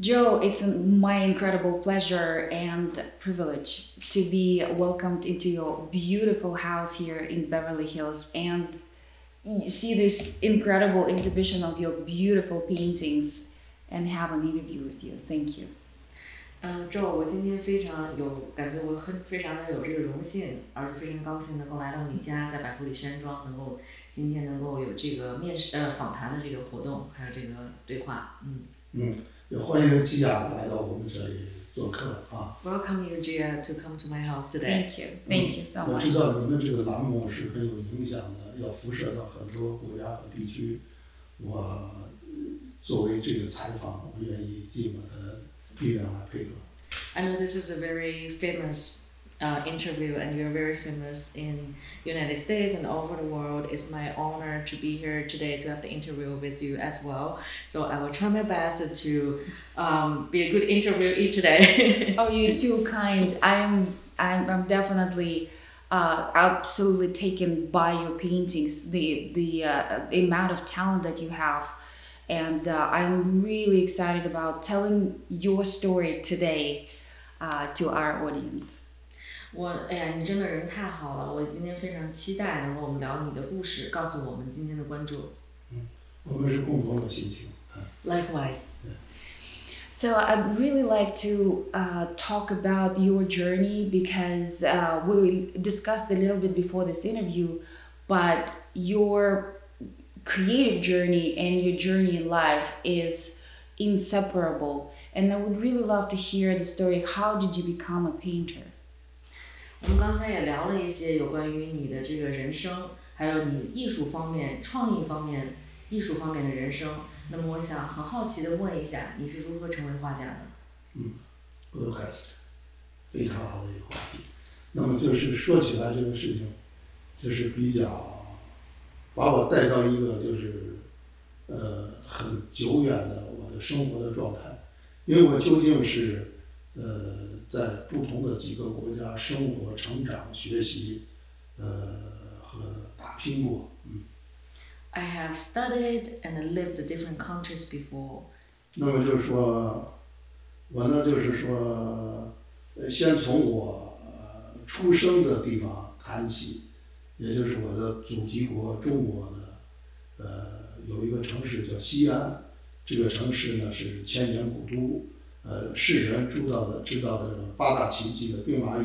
Joe, it's my incredible pleasure and privilege to be welcomed into your beautiful house here in Beverly Hills and see this incredible exhibition of your beautiful paintings and have an interview with you. Thank you. 嗯，Joe，我今天非常有感觉，我很非常的有这个荣幸，而且非常高兴能够来到你家，在百富里山庄，能够今天能够有这个面试呃访谈的这个活动，还有这个对话，嗯。嗯， 也欢迎吉雅来到我们这里做客啊。Welcome you, Gia, to come to my house today. Thank you, thank you so much. 我知道你们这个栏目是很有影响的，要辐射到很多国家和地区。我作为这个采访，我愿意尽我的力量来配合。I know this is a very famous uh, interview and you're very famous in United States and all over the world. It's my honor to be here today to have the interview with you as well. So I will try my best to um, be a good interviewee today. oh, you're too kind. I'm I'm, I'm definitely uh, absolutely taken by your paintings, the the, uh, the amount of talent that you have. And uh, I'm really excited about telling your story today uh, to our audience. 我哎呀，你真的人太好了！我今天非常期待能够我们聊你的故事，告诉我们今天的关注。嗯，我们是共同的心情。Likewise. So I'd really like to uh, talk about your journey because uh, we discussed a little bit before this interview, but your creative journey and your journey in life is inseparable. And I would really love to hear the story. How did you become a painter? 我们刚才也聊了一些有关于你的这个人生，还有你艺术方面、创意方面、艺术方面的人生。那么，我想很好奇的问一下，你是如何成为画家的？嗯，不开始，非常好的一个话题。那么就是说起来这个事情，就是比较把我带到一个就是呃很久远的我的生活的状态，因为我究竟是呃。在不同的几个国家生活、成长、学习，呃，和打拼过，嗯。I have studied and lived different countries before. 那么就是说，我呢就是说，呃，先从我出生的地方谈起，也就是我的祖籍国中国的，呃，有一个城市叫西安，这个城市呢是千年古都。呃，世人知道的知道的八大奇迹的兵马俑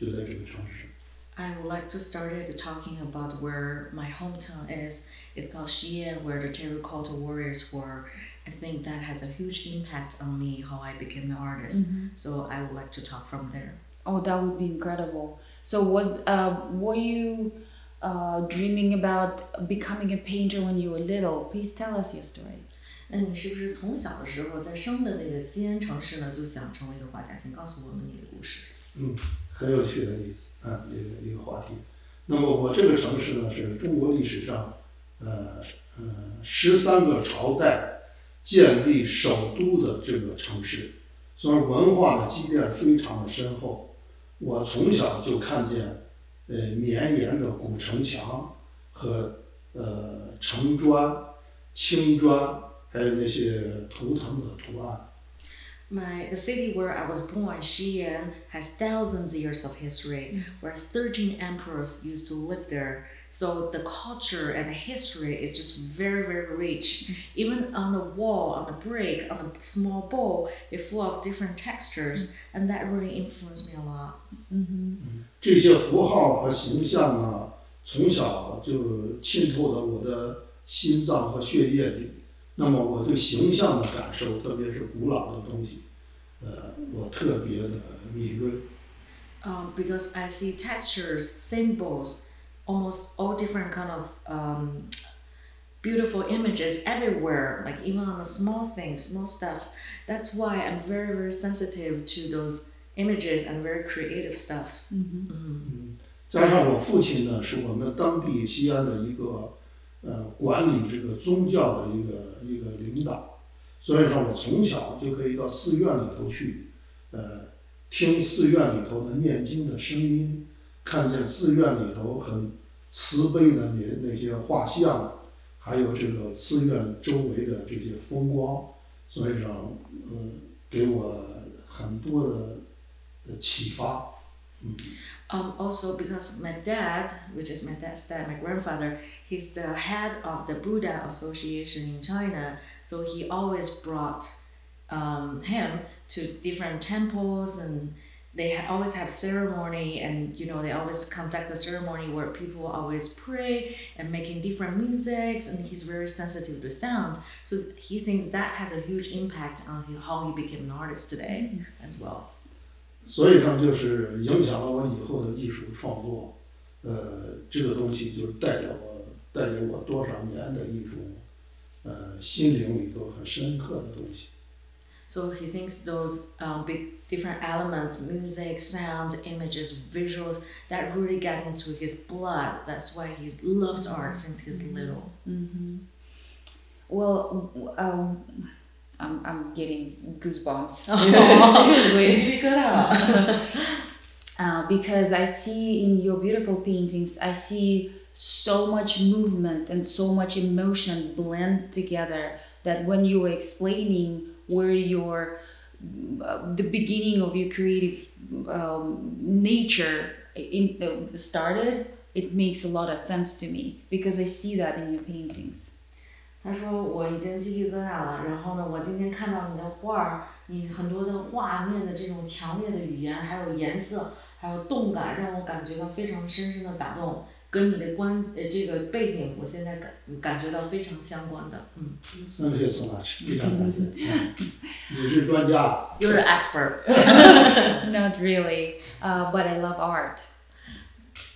就在这个城市。I would like to start it talking about where my hometown is. It's called Xi'an, where the terracotta warriors were. I think that has a huge impact on me how I became an artist. Mm -hmm. So I would like to talk from there. Oh, that would be incredible. So was uh, were you uh, dreaming about becoming a painter when you were little? Please tell us your story. 那你是不是从小的时候在生的那个西安城市呢，就想成为一个画家？请告诉我们你的故事。嗯，很有趣的例子啊，一个一个话题。那么我这个城市呢，是中国历史上，呃呃，十三个朝代建立首都的这个城市，所以文化的积淀非常的深厚。我从小就看见，呃，绵延的古城墙和呃城砖、青砖。还有那些图腾的图案。My the city where I was born, Xi'an, has thousands years of history, mm. where 13 emperors used to live there. So the culture and the history is just very, very rich. Mm. Even on the wall, on the brick, on a small bowl, it's full of different textures, mm. and that really influenced me a lot. Mm-hmm. 这些符号和形象啊，从小就浸透了我的心脏和血液里。 那么我对形象的感受，特别是古老的东西，呃，我特别的敏锐。Um, because I see textures, symbols, almost all different kind of um, beautiful images everywhere, like even on the small things, small stuff. That's why I'm very, very sensitive to those images and very creative stuff. 嗯嗯。加上我父亲呢，是我们当地西安的一个。 呃，管理这个宗教的一个一个领导，所以说我从小就可以到寺院里头去，呃，听寺院里头的念经的声音，看见寺院里头很慈悲的那那些画像，还有这个寺院周围的这些风光，所以说，嗯，给我很多的的启发。嗯。Um, also because my dad, which is my dad's dad, my grandfather, he's the head of the Buddha Association in China. So he always brought um, him to different temples and they always have ceremony and you know they always conduct a ceremony where people always pray and making different musics and he's very sensitive to sound so he thinks that has a huge impact on how he became an artist today mm-hmm. as well 所以上就是影响了我以后的艺术创作，呃，这个东西就带给我带给我多少年的一种，呃，心灵里头很深刻的东西。So he thinks those um, big different elements, music, sound, images, visuals, that really get into his blood. That's why he loves art since he's little. Mm-hmm. Well, um, I'm, I'm getting goosebumps. Seriously. uh, because I see in your beautiful paintings, I see so much movement and so much emotion blend together that when you were explaining where your uh, the beginning of your creative um, nature in, uh, started, it makes a lot of sense to me because I see that in your paintings. 他说我已经鸡皮疙瘩了，然后呢，我今天看到你的画儿，你很多的画面的这种强烈的语言，还有颜色，还有动感，让我感觉到非常深深的打动。跟你的关呃这个背景，我现在感感觉到非常相关的，嗯。谢谢宋老师，非常感谢。你是专家。You're an expert. Not really, uh, but I love art.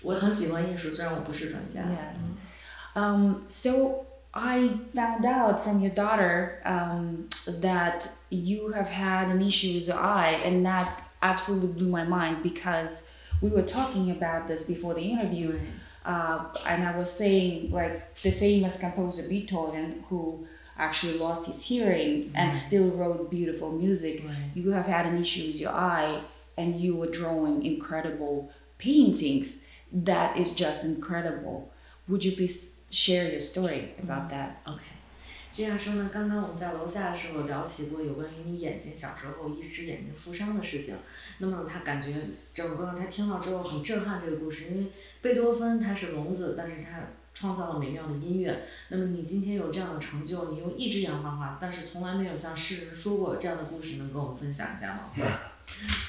我很喜欢艺术，虽然我不是专家。Yes. Um, so I found out from your daughter um, that you have had an issue with your eye, and that absolutely blew my mind because we were talking about this before the interview. Uh, and I was saying like the famous composer Beethoven who actually lost his hearing and still wrote beautiful music. Right. You have had an issue with your eye and you were drawing incredible paintings. That is just incredible. Would you please share your story about that? Okay. 这样说呢，刚刚我们在楼下的时候聊起过有关于你眼睛小时候一只眼睛负伤的事情。那么他感觉整个他听到之后很震撼这个故事，因为贝多芬他是聋子，但是他创造了美妙的音乐。那么你今天有这样的成就，你用一只眼画画，但是从来没有向世人说过这样的故事，能跟我们分享一下吗？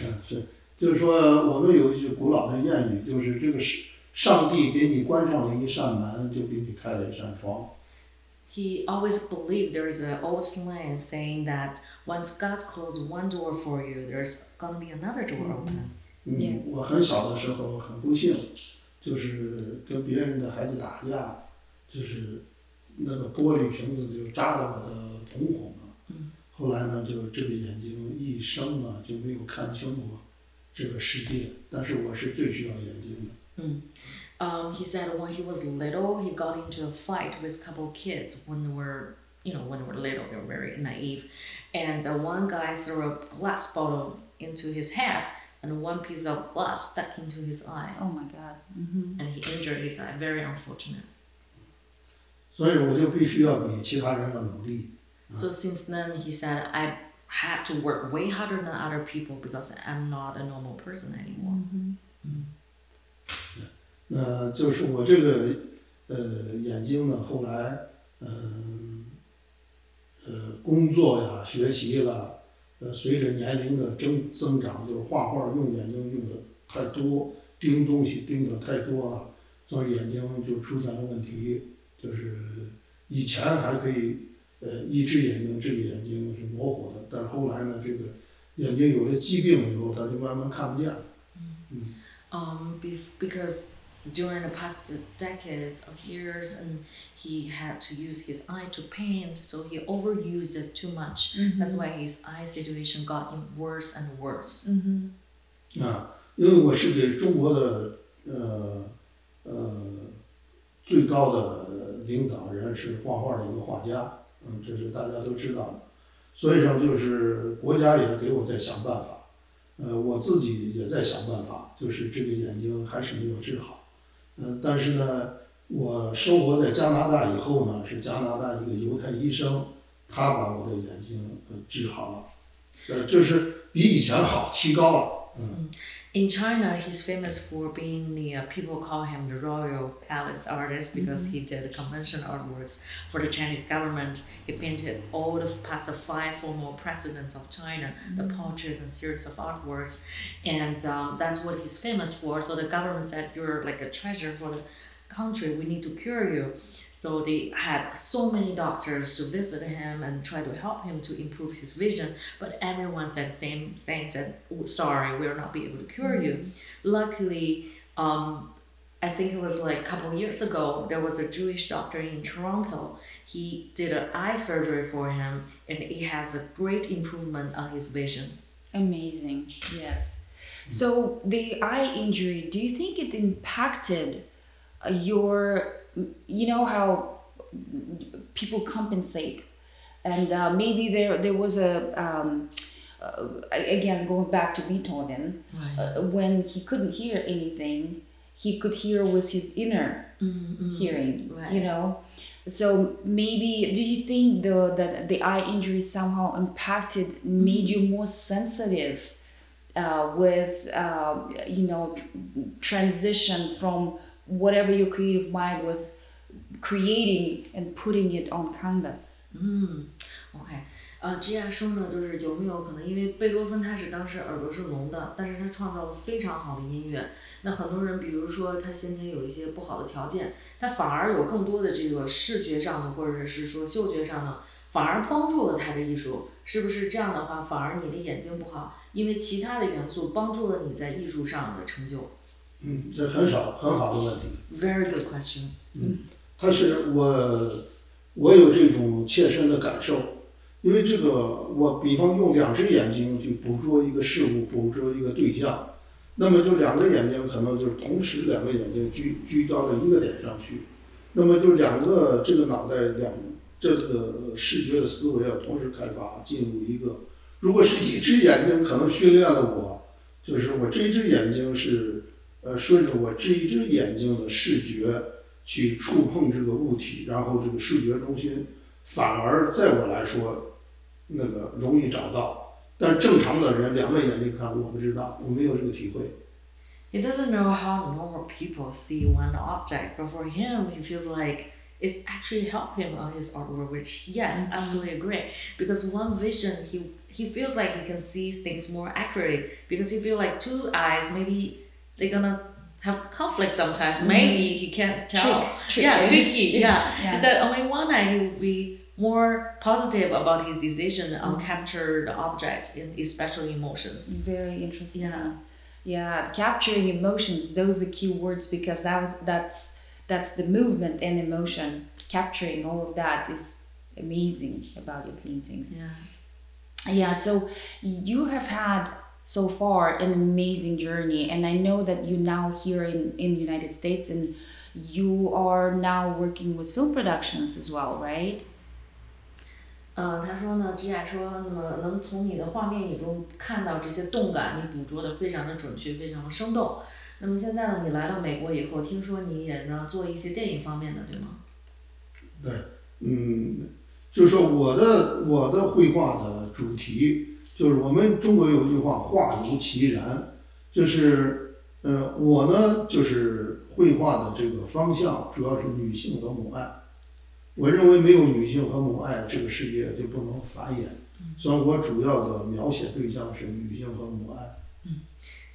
嗯，是，就是说我们有一句古老的谚语，就是这个是上帝给你关上了一扇门，就给你开了一扇窗。He always believed there is an old slang saying that once God closed one door for you, there's gonna be another door open. 嗯，我很小的时候很不幸，就是跟别人的孩子打架，就是那个玻璃瓶子就扎到我的瞳孔了。嗯。后来呢，就这个眼睛一生啊就没有看清过这个世界，但是我是最需要眼睛的。嗯。Um, he said when he was little, he got into a fight with a couple of kids when they were, you know, when they were little, they were very naive. And uh, one guy threw a glass bottle into his head, and one piece of glass stuck into his eye. Oh my God. Mm-hmm. And he injured his eye. Very unfortunate. So since then, he said, I had to work way harder than other people because I'm not a normal person anymore. Mm-hmm. Mm. 那就是我这个呃眼睛呢，后来嗯呃工作呀、学习了，呃随着年龄的增增长，就是画画用眼睛用的太多，盯东西盯的太多了，所以眼睛就出现了问题。就是以前还可以呃一只眼睛这个眼睛是模糊的，但是后来呢，这个眼睛有了疾病以后，它就慢慢看不见了。嗯。Um, because during the past decades of years and he had to use his eye to paint so he overused it too much mm-hmm. that's why his eye situation got worse and worse mm-hmm. 啊，因为我是给中国的呃呃最高的领导人是画画的一个画家，嗯，这是大家都知道的，所以说就是国家也给我在想办法，呃，我自己也在想办法，就是这个眼睛还是没有治好。 嗯，但是呢，我生活在加拿大以后呢，是加拿大一个犹太医生，他把我的眼睛呃治好了。呃，就是比以前好，提高了。嗯。In China, he's famous for being the uh, people call him the royal palace artist because mm-hmm. he did convention artworks for the Chinese government. He painted all the past five former presidents of China, mm-hmm. the portraits and series of artworks, and um, that's what he's famous for. So the government said you're like a treasure for the country. We need to cure you. So they had so many doctors to visit him and try to help him to improve his vision. But everyone said the same thing, said, oh, sorry, we'll not be able to cure mm-hmm. you. Luckily, um, I think it was like a couple years ago, there was a Jewish doctor in Toronto. He did an eye surgery for him and he has a great improvement on his vision. Amazing, yes. So the eye injury, do you think it impacted your you know how people compensate and uh, maybe there there was a um, uh, again going back to Beethoven right. uh, when he couldn't hear anything he could hear was his inner mm-hmm. hearing right. you know so maybe do you think though that the eye injury somehow impacted made mm-hmm. you more sensitive uh, with uh, you know transition from whatever your creative mind was creating and putting it on canvas. 嗯，OK，呃这样说呢，就是有没有可能，因为贝多芬他是当时耳朵是聋的，但是他创造了非常好的音乐。那很多人，比如说他先天有一些不好的条件，他反而有更多的这个视觉上的，或者是说嗅觉上的，反而帮助了他的艺术。是不是这样的话，反而你的眼睛不好，因为其他的元素帮助了你在艺术上的成就。嗯，这很少很好的问题。Very good question。嗯，他是我，我有这种切身的感受，因为这个我比方用两只眼睛去捕捉一个事物，捕捉一个对象，那么就两个眼睛可能就是同时两个眼睛聚聚焦到一个点上去，那么就两个这个脑袋两这个视觉的思维要同时开发进入一个，如果是一只眼睛可能训练了我，就是我这只眼睛是。呃，顺着我这一只眼睛的视觉去触碰这个物体，然后这个视觉中心反而在我来说那个容易找到。但正常的人两个眼睛看，我不知道，我没有这个体会。He doesn't know how normal people see one object, but for him, he feels like it's actually helped him on his artwork. Which yes, mm-hmm. absolutely agree. Because one vision, he he feels like he can see things more accurately. Because he feel like two eyes maybe they're gonna have conflict sometimes. Mm-hmm. Maybe he can't tell. Trick, trick, yeah, tricky. Yeah. yeah. He said only one eye he will be more positive about his decision mm-hmm. on capture the objects, in, especially emotions. Very interesting. Yeah. Yeah, capturing emotions. Those are the key words because that that's that's the movement and emotion. Capturing all of that is amazing about your paintings. Yeah. Yeah. So you have had so far an amazing journey and i know that you now here in in the united states and you are now working with film productions as well right 嗯，他说呢，G I 说，那么能从你的画面里中看到这些动感，你捕捉的非常的准确，非常的生动。那么现在呢，你来到美国以后，听说你也呢做一些电影方面的，对吗？对，嗯，就是说我的我的绘画的主题。 就是我们中国有一句话“画如其然”，就是，呃，我呢就是绘画的这个方向主要是女性和母爱。我认为没有女性和母爱，这个世界就不能繁衍。所以我主要的描写对象是女性和母爱。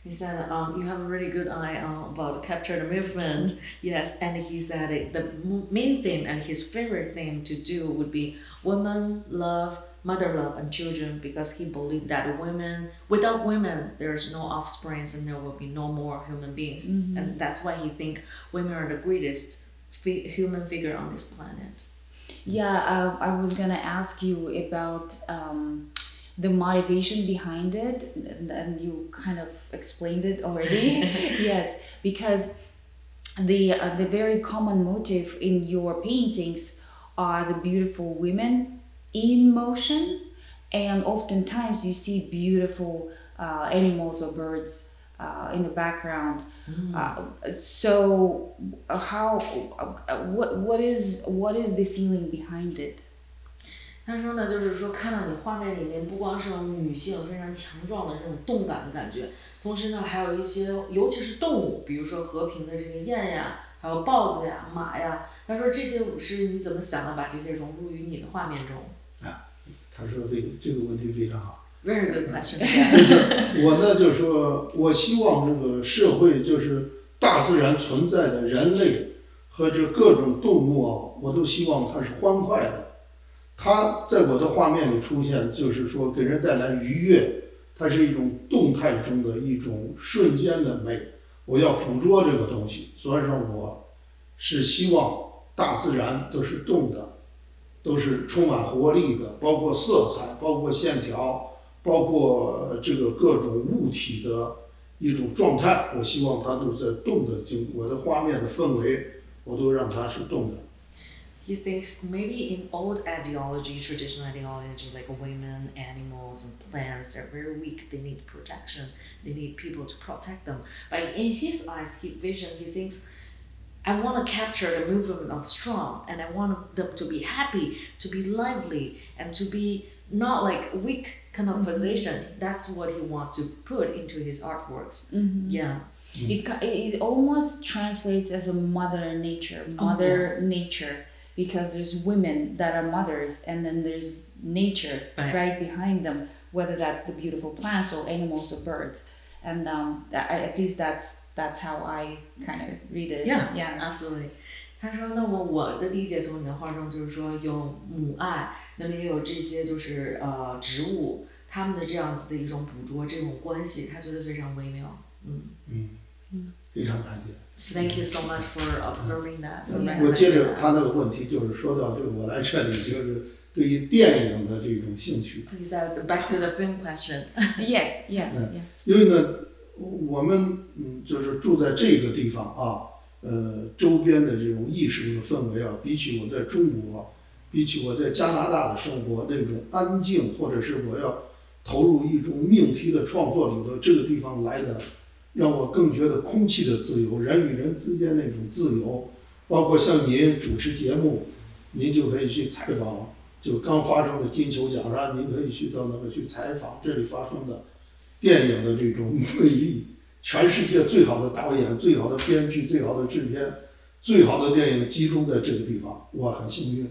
He said, um, "You have a really good eye uh, about capture the movement." Yes, and he said it, the main theme and his favorite theme to do would be woman love mother love and children because he believed that women without women there's no offsprings and there will be no more human beings. Mm-hmm. and that's why he think women are the greatest fi- human figure on this planet. Yeah uh, i was gonna ask you about um, the motivation behind it and you kind of explained it already. Yes because the uh, the very common motive in your paintings are the beautiful women in motion and oftentimes you see beautiful uh, animals or birds uh, in the background. Mm. Uh, so how uh, what what is what is the feeling behind it? 他说呢，就是说看到你画面里面不光是女性非常强壮的这种动感的感觉，同时呢还有一些，尤其是动物，比如说和平的这个雁呀，还有豹子呀、马呀。他说这些是你怎么想的，把这些融入于你的画面中？ 啊，他说这这个问题非常好。Very good question. 就是我呢，就是说我希望这个社会就是大自然存在的人类和这各种动物啊，我都希望它是欢快的。它在我的画面里出现，就是说给人带来愉悦，它是一种动态中的一种瞬间的美。我要捕捉这个东西，所以说我是希望大自然都是动的，都是充满活力的，包括色彩，包括线条。包括这个各种物体的一种状态，我希望它都在动的，就我的画面的氛围，我都让它是动的。He thinks maybe in old ideology, traditional ideology, like women, animals, and plants, they're very weak. They need protection. They need people to protect them. But in his eyes, his vision, he thinks, I want to capture the movement of strong, and I want them to be happy, to be lively, and to be not like weak kind of mm-hmm. position. That's what he wants to put into his artworks. Mm-hmm. Yeah. It, it almost translates as a mother nature, mother oh, yeah. nature, because there's women that are mothers, and then there's nature right. right, behind them, whether that's the beautiful plants or animals or birds And um, that, at least that's that's how I kind of read it. Yeah, yeah, absolutely. 他说：“那么我的理解从你的画中就是说有母爱，那么也有这些就是呃植物，他们的这样子的一种捕捉这种关系，他觉得非常微妙。嗯嗯嗯，非常感谢。Thank you so much for observing that. 我接着他那个问题，就是说到这个，我来这里就是 对于电影的这种兴趣。He said back to the film question. Yes, yes. 因为呢，我们嗯就是住在这个地方啊，呃，周边的这种艺术的氛围啊，比起我在中国。比起我在加拿大的生活那种安静，或者是我要投入一种命题的创作里头，这个地方来的，让我更觉得空气的自由，人与人之间那种自由，包括像您主持节目，您就可以去采访，就刚发生的金球奖上，您可以去到那个去采访这里发生的电影的这种魅力，全世界最好的导演、最好的编剧、最好的制片、最好的电影集中在这个地方，我很幸运。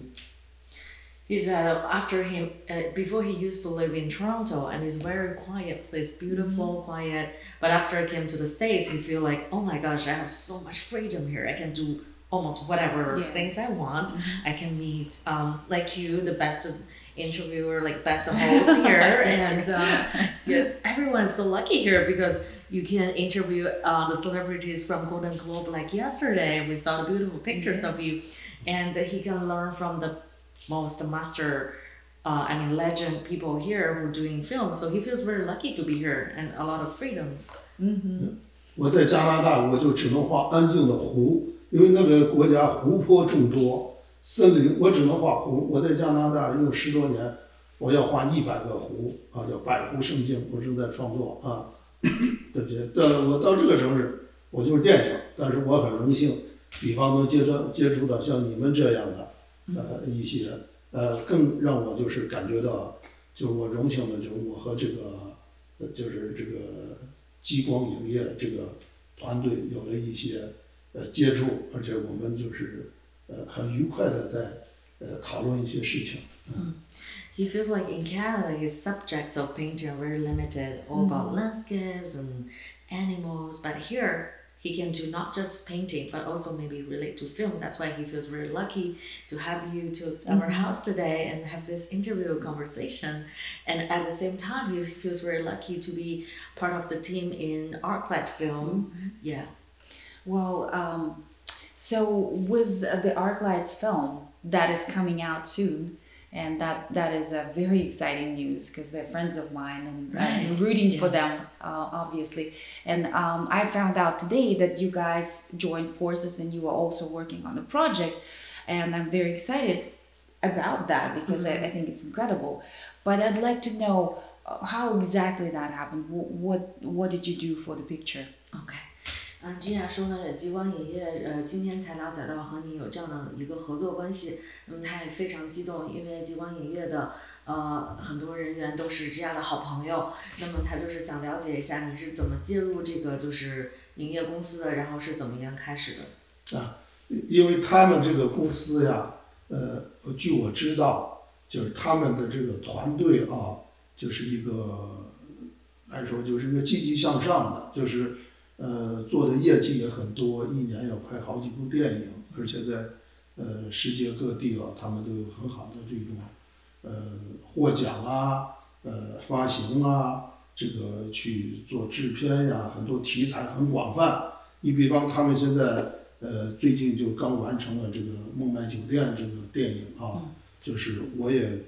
he said after him uh, before he used to live in toronto and it's very quiet place beautiful mm-hmm. quiet but after i came to the states he feel like oh my gosh i have so much freedom here i can do almost whatever yeah. things i want mm-hmm. i can meet um, like you the best interviewer like best host here and uh, yeah, everyone's so lucky here because you can interview uh, the celebrities from golden globe like yesterday we saw the beautiful pictures mm-hmm. of you and he can learn from the most master uh, I mean legend people here who are doing film so he feels very lucky to be here and a lot of freedoms 嗯哼我在加拿大我就只能画安静的湖 因为那个国家湖泊众多森林我只能画湖我在加拿大用十多年我要画一百个湖啊叫百湖胜境我正在创作啊。对不起到我到这个城市我就是电影但是我很荣幸比方能接着接触到像你们这样的呃，一些呃，更让我就是感觉到，就我荣幸的，就是我和这个，就是这个激光影业这个团队有了一些呃接触，而且我们就是呃很愉快的在呃讨论一些事情。嗯。He feels like in Canada his subjects of painting are very limited, all about mm-hmm. landscapes and animals. But here he can do not just painting, but also maybe relate to film. That's why he feels very lucky to have you to our mm-hmm. house today and have this interview conversation. And at the same time, he feels very lucky to be part of the team in Arclight Film. Mm-hmm. Yeah well um, so with the ArcLights film that is coming out soon and that that is a very exciting news because they're friends of mine and right. I'm rooting yeah. for them uh, obviously and um, I found out today that you guys joined forces and you are also working on the project and I'm very excited about that because mm-hmm. I, I, think it's incredible but I'd like to know uh, how exactly that happened what what, what did you do for the picture okay 嗯，这样说呢，极光影业呃今天才了解到和你有这样的一个合作关系，那么他也非常激动，因为极光影业的呃很多人员都是这样的好朋友，那么他就是想了解一下你是怎么介入这个就是影业公司的，然后是怎么样开始的。啊，因为他们这个公司呀，呃，据我知道，就是他们的这个团队啊，就是一个来说就是一个积极向上的，就是。呃，做的业绩也很多，一年要拍好几部电影，而且在呃世界各地啊，他们都有很好的这种呃获奖啊，呃发行啊，这个去做制片呀，很多题材很广泛。你比方他们现在呃最近就刚完成了这个《孟买酒店》这个电影啊，就是我也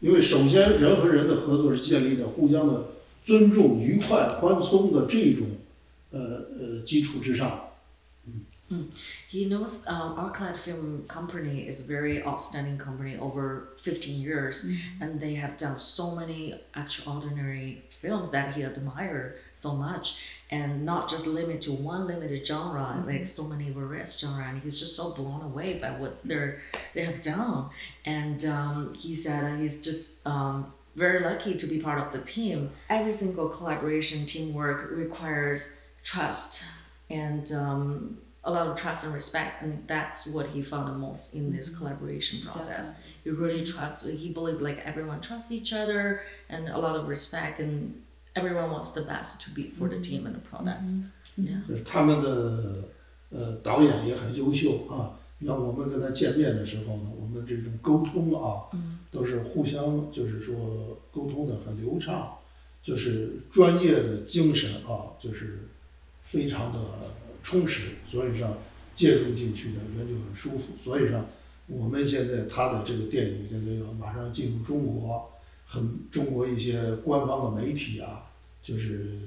因为首先人和人的合作是建立在互相的尊重、愉快、宽松的这种。呃呃基础之上。Mm. He knows um, Arclight Film Company is a very outstanding company over 15 years, mm. and they have done so many extraordinary films that he admired so much, and not just limited to one limited genre, mm-hmm. like so many various genre, and he's just so blown away by what they're they have done. And um, he said he's just um, very lucky to be part of the team. Every single collaboration teamwork requires trust and um, a lot of trust and respect and that's what he found the most in this mm-hmm. collaboration process Definitely. he really trusts he believed like everyone trusts each other and a lot of respect and everyone wants the best to be for the team and the product mm-hmm. yeah 他们的呃导演也很优秀啊。你看我们跟他见面的时候呢，我们这种沟通啊，都是互相就是说沟通的很流畅，就是专业的精神啊，就是 非常的充实，所以说介入进去的人就很舒服。所以说我们现在他的这个电影现在要马上进入中国，很中国一些官方的媒体啊，就是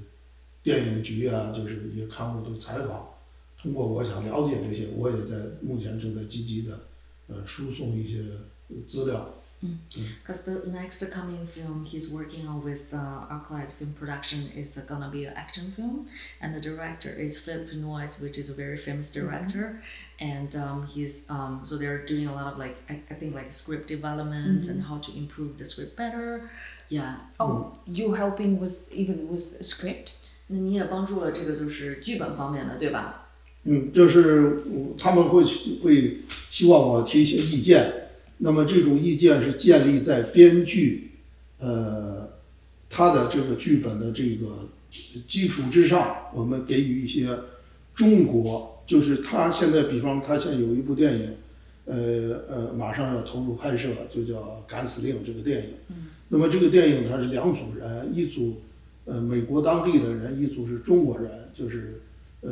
电影局啊，就是一些刊物都采访。通过我想了解这些，我也在目前正在积极的呃输送一些资料。Mm. Because mm. the next coming film he's working on with uh, Arclight Film Production is uh, gonna be an action film, and the director is Phillip Noyce, which is a very famous mm-hmm. director, mm-hmm. and um, he's um, so they're doing a lot of like I, I think like script development mm-hmm. and how to improve the script better. Yeah. Oh, you helping with even with script? Mm, 那你也帮助了这个就是剧本方面的，对吧？嗯，就是他们会会希望我提一些意见。那么这种意见是建立在编剧，呃，他的这个剧本的这个基础之上，我们给予一些中国，就是他现在，比方他现在有一部电影，呃呃，马上要投入拍摄，就叫《敢死令》这个电影。嗯。那么这个电影它是两组人，一组呃美国当地的人，一组是中国人，就是呃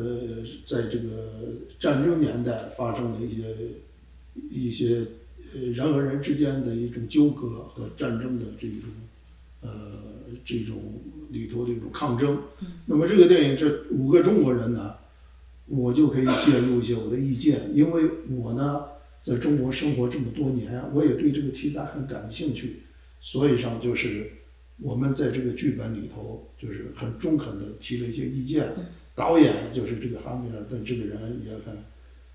在这个战争年代发生的一些一些。呃，人和人之间的一种纠葛和战争的这种，呃，这种里头的一种抗争。那么这个电影这五个中国人呢，我就可以介入一些我的意见，因为我呢在中国生活这么多年，我也对这个题材很感兴趣，所以上就是我们在这个剧本里头就是很中肯的提了一些意见，导演就是这个哈米尔顿这个人也很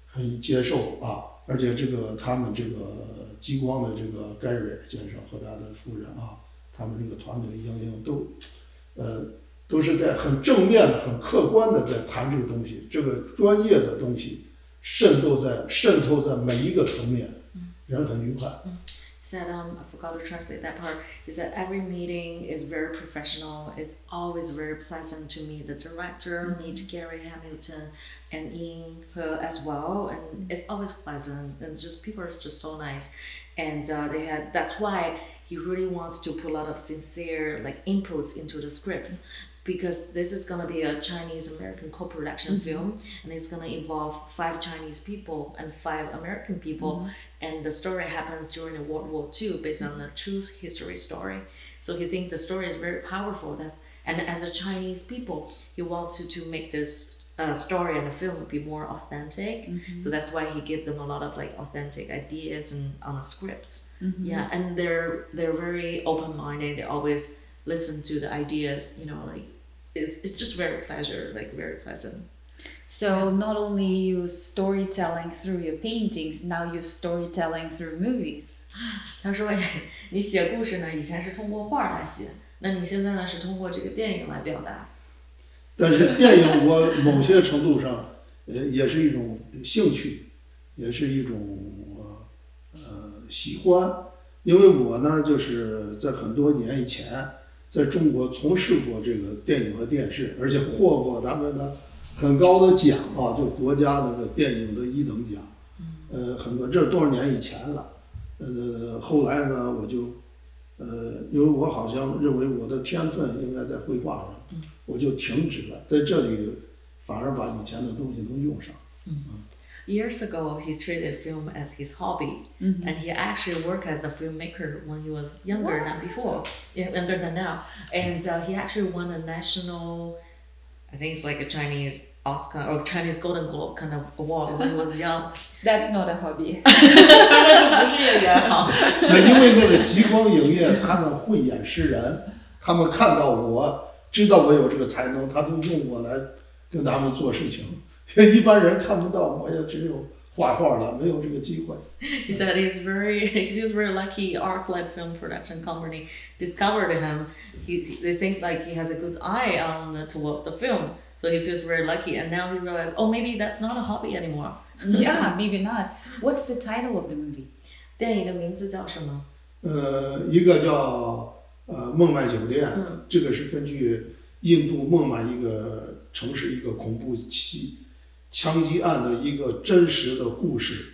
很接受啊。而且这个他们这个激光的这个盖瑞先生和他的夫人啊，他们这个团队英英都，呃，都是在很正面的、很客观的在谈这个东西，这个专业的东西渗透在渗透在每一个层面，人很愉快。Said um, I forgot to translate that part. is that every meeting is very professional. It's always very pleasant to meet the director, mm-hmm. meet Gary Hamilton, and Ian He as well. And it's always pleasant, and just people are just so nice. And uh, they had that's why he really wants to put a lot of sincere like inputs into the scripts because this is going to be a Chinese American co production mm-hmm. film and it's going to involve five Chinese people and five American people. Mm-hmm. And the story happens during the World War II based on the true history story. So he thinks the story is very powerful. That's, and as a Chinese people, he wants to, to make this uh, story and the film be more authentic. Mm-hmm. So that's why he give them a lot of like authentic ideas and on the scripts. Mm-hmm. Yeah, and they're they're very open minded. They always listen to the ideas. You know, like it's, it's just very pleasure, like very pleasant. So not only you storytelling through your paintings, now you're storytelling through movies. 他说：“哎，你写故事呢，以前是通过画来写，那你现在呢是通过这个电影来表达。但是电影我某些程度上，呃，也是一种兴趣，也是一种呃喜欢，因为我呢就是在很多年以前在中国从事过这个电影和电视，而且获过咱们的很高的奖啊，就国家那个电影的一等奖，呃，很多，这是多少年以前了。呃，后来呢，我就，呃，因为我好像认为我的天分应该在绘画上，我就停止了，在这里反而把以前的东西都用上。嗯。Years ago, he treated film as his hobby, Mm-hmm. and he actually worked as a filmmaker when he was younger than before, younger than now. And uh, he actually won a national, I think it's like a Chinese Oscar or Chinese Golden Globe kind of award when he was young. That's not a hobby. 不是演员哈。那因为那个极光影业他们慧眼识人，他们看到我知道我有这个才能，他都用我来跟他们做事情。一般人看不到，我也只有画画了，没有这个机会。 He said he's very he was very lucky. ArcLight Film Production Company discovered him. He they think like he has a good eye on the, towards the film, so he feels very lucky. And now he realized, oh, maybe that's not a hobby anymore. yeah, maybe not. What's the title of the movie? 电影的名字叫什么？呃，一个叫呃孟买酒店，嗯这个是根据印度孟买一个城市一个恐怖袭 枪击案的一个真实的故事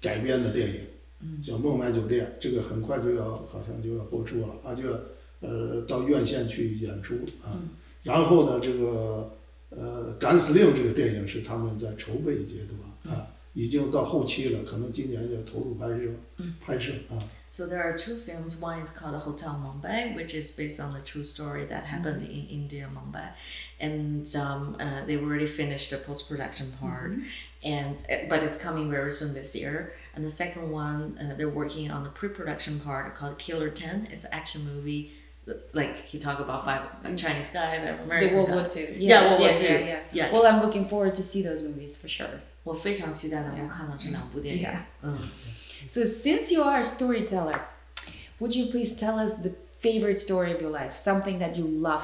改编的电影，叫《孟买酒店》，这个很快就要好像就要播出了啊，就要呃到院线去演出啊。然后呢，这个呃《敢死令》这个电影是他们在筹备阶段啊，已经到后期了，可能今年要投入拍摄拍摄啊。So there are two films. One is called Hotel Mumbai, which is based on the true story that happened in India, Mumbai, and um, uh, they've already finished the post production part, and uh, but it's coming very soon this year. And the second one, uh, they're working on the pre production part called Killer Ten. It's an action movie. Like he talked about five like Chinese guy, American the World guy. War Two. Yeah, World War yeah, Two. Yeah, yeah. Yes. Well, I'm looking forward to see those movies for sure. 我非常期待能够看到这两部电影。Yeah. 嗯。So, since you are a storyteller, would you please tell us the favorite story of your life? Something that you love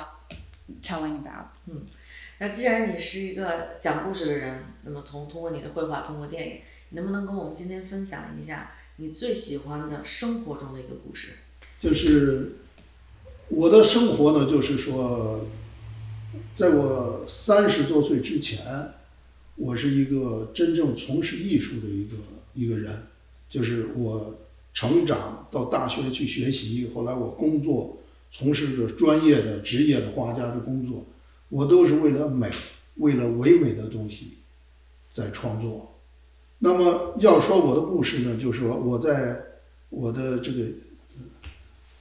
telling about? 嗯那既然你是一个讲故事的人，那么从通过你的绘画，通过电影，你能不能跟我们今天分享一下你最喜欢的生活中的一个故事？就是我的生活呢，就是说，在我三十多岁之前，我是一个真正从事艺术的一个一个人，就是我成长到大学去学习，后来我工作，从事着专业的职业的画家的工作，我都是为了美，为了唯美的东西在创作。那么要说我的故事呢，就是说我在我的这个，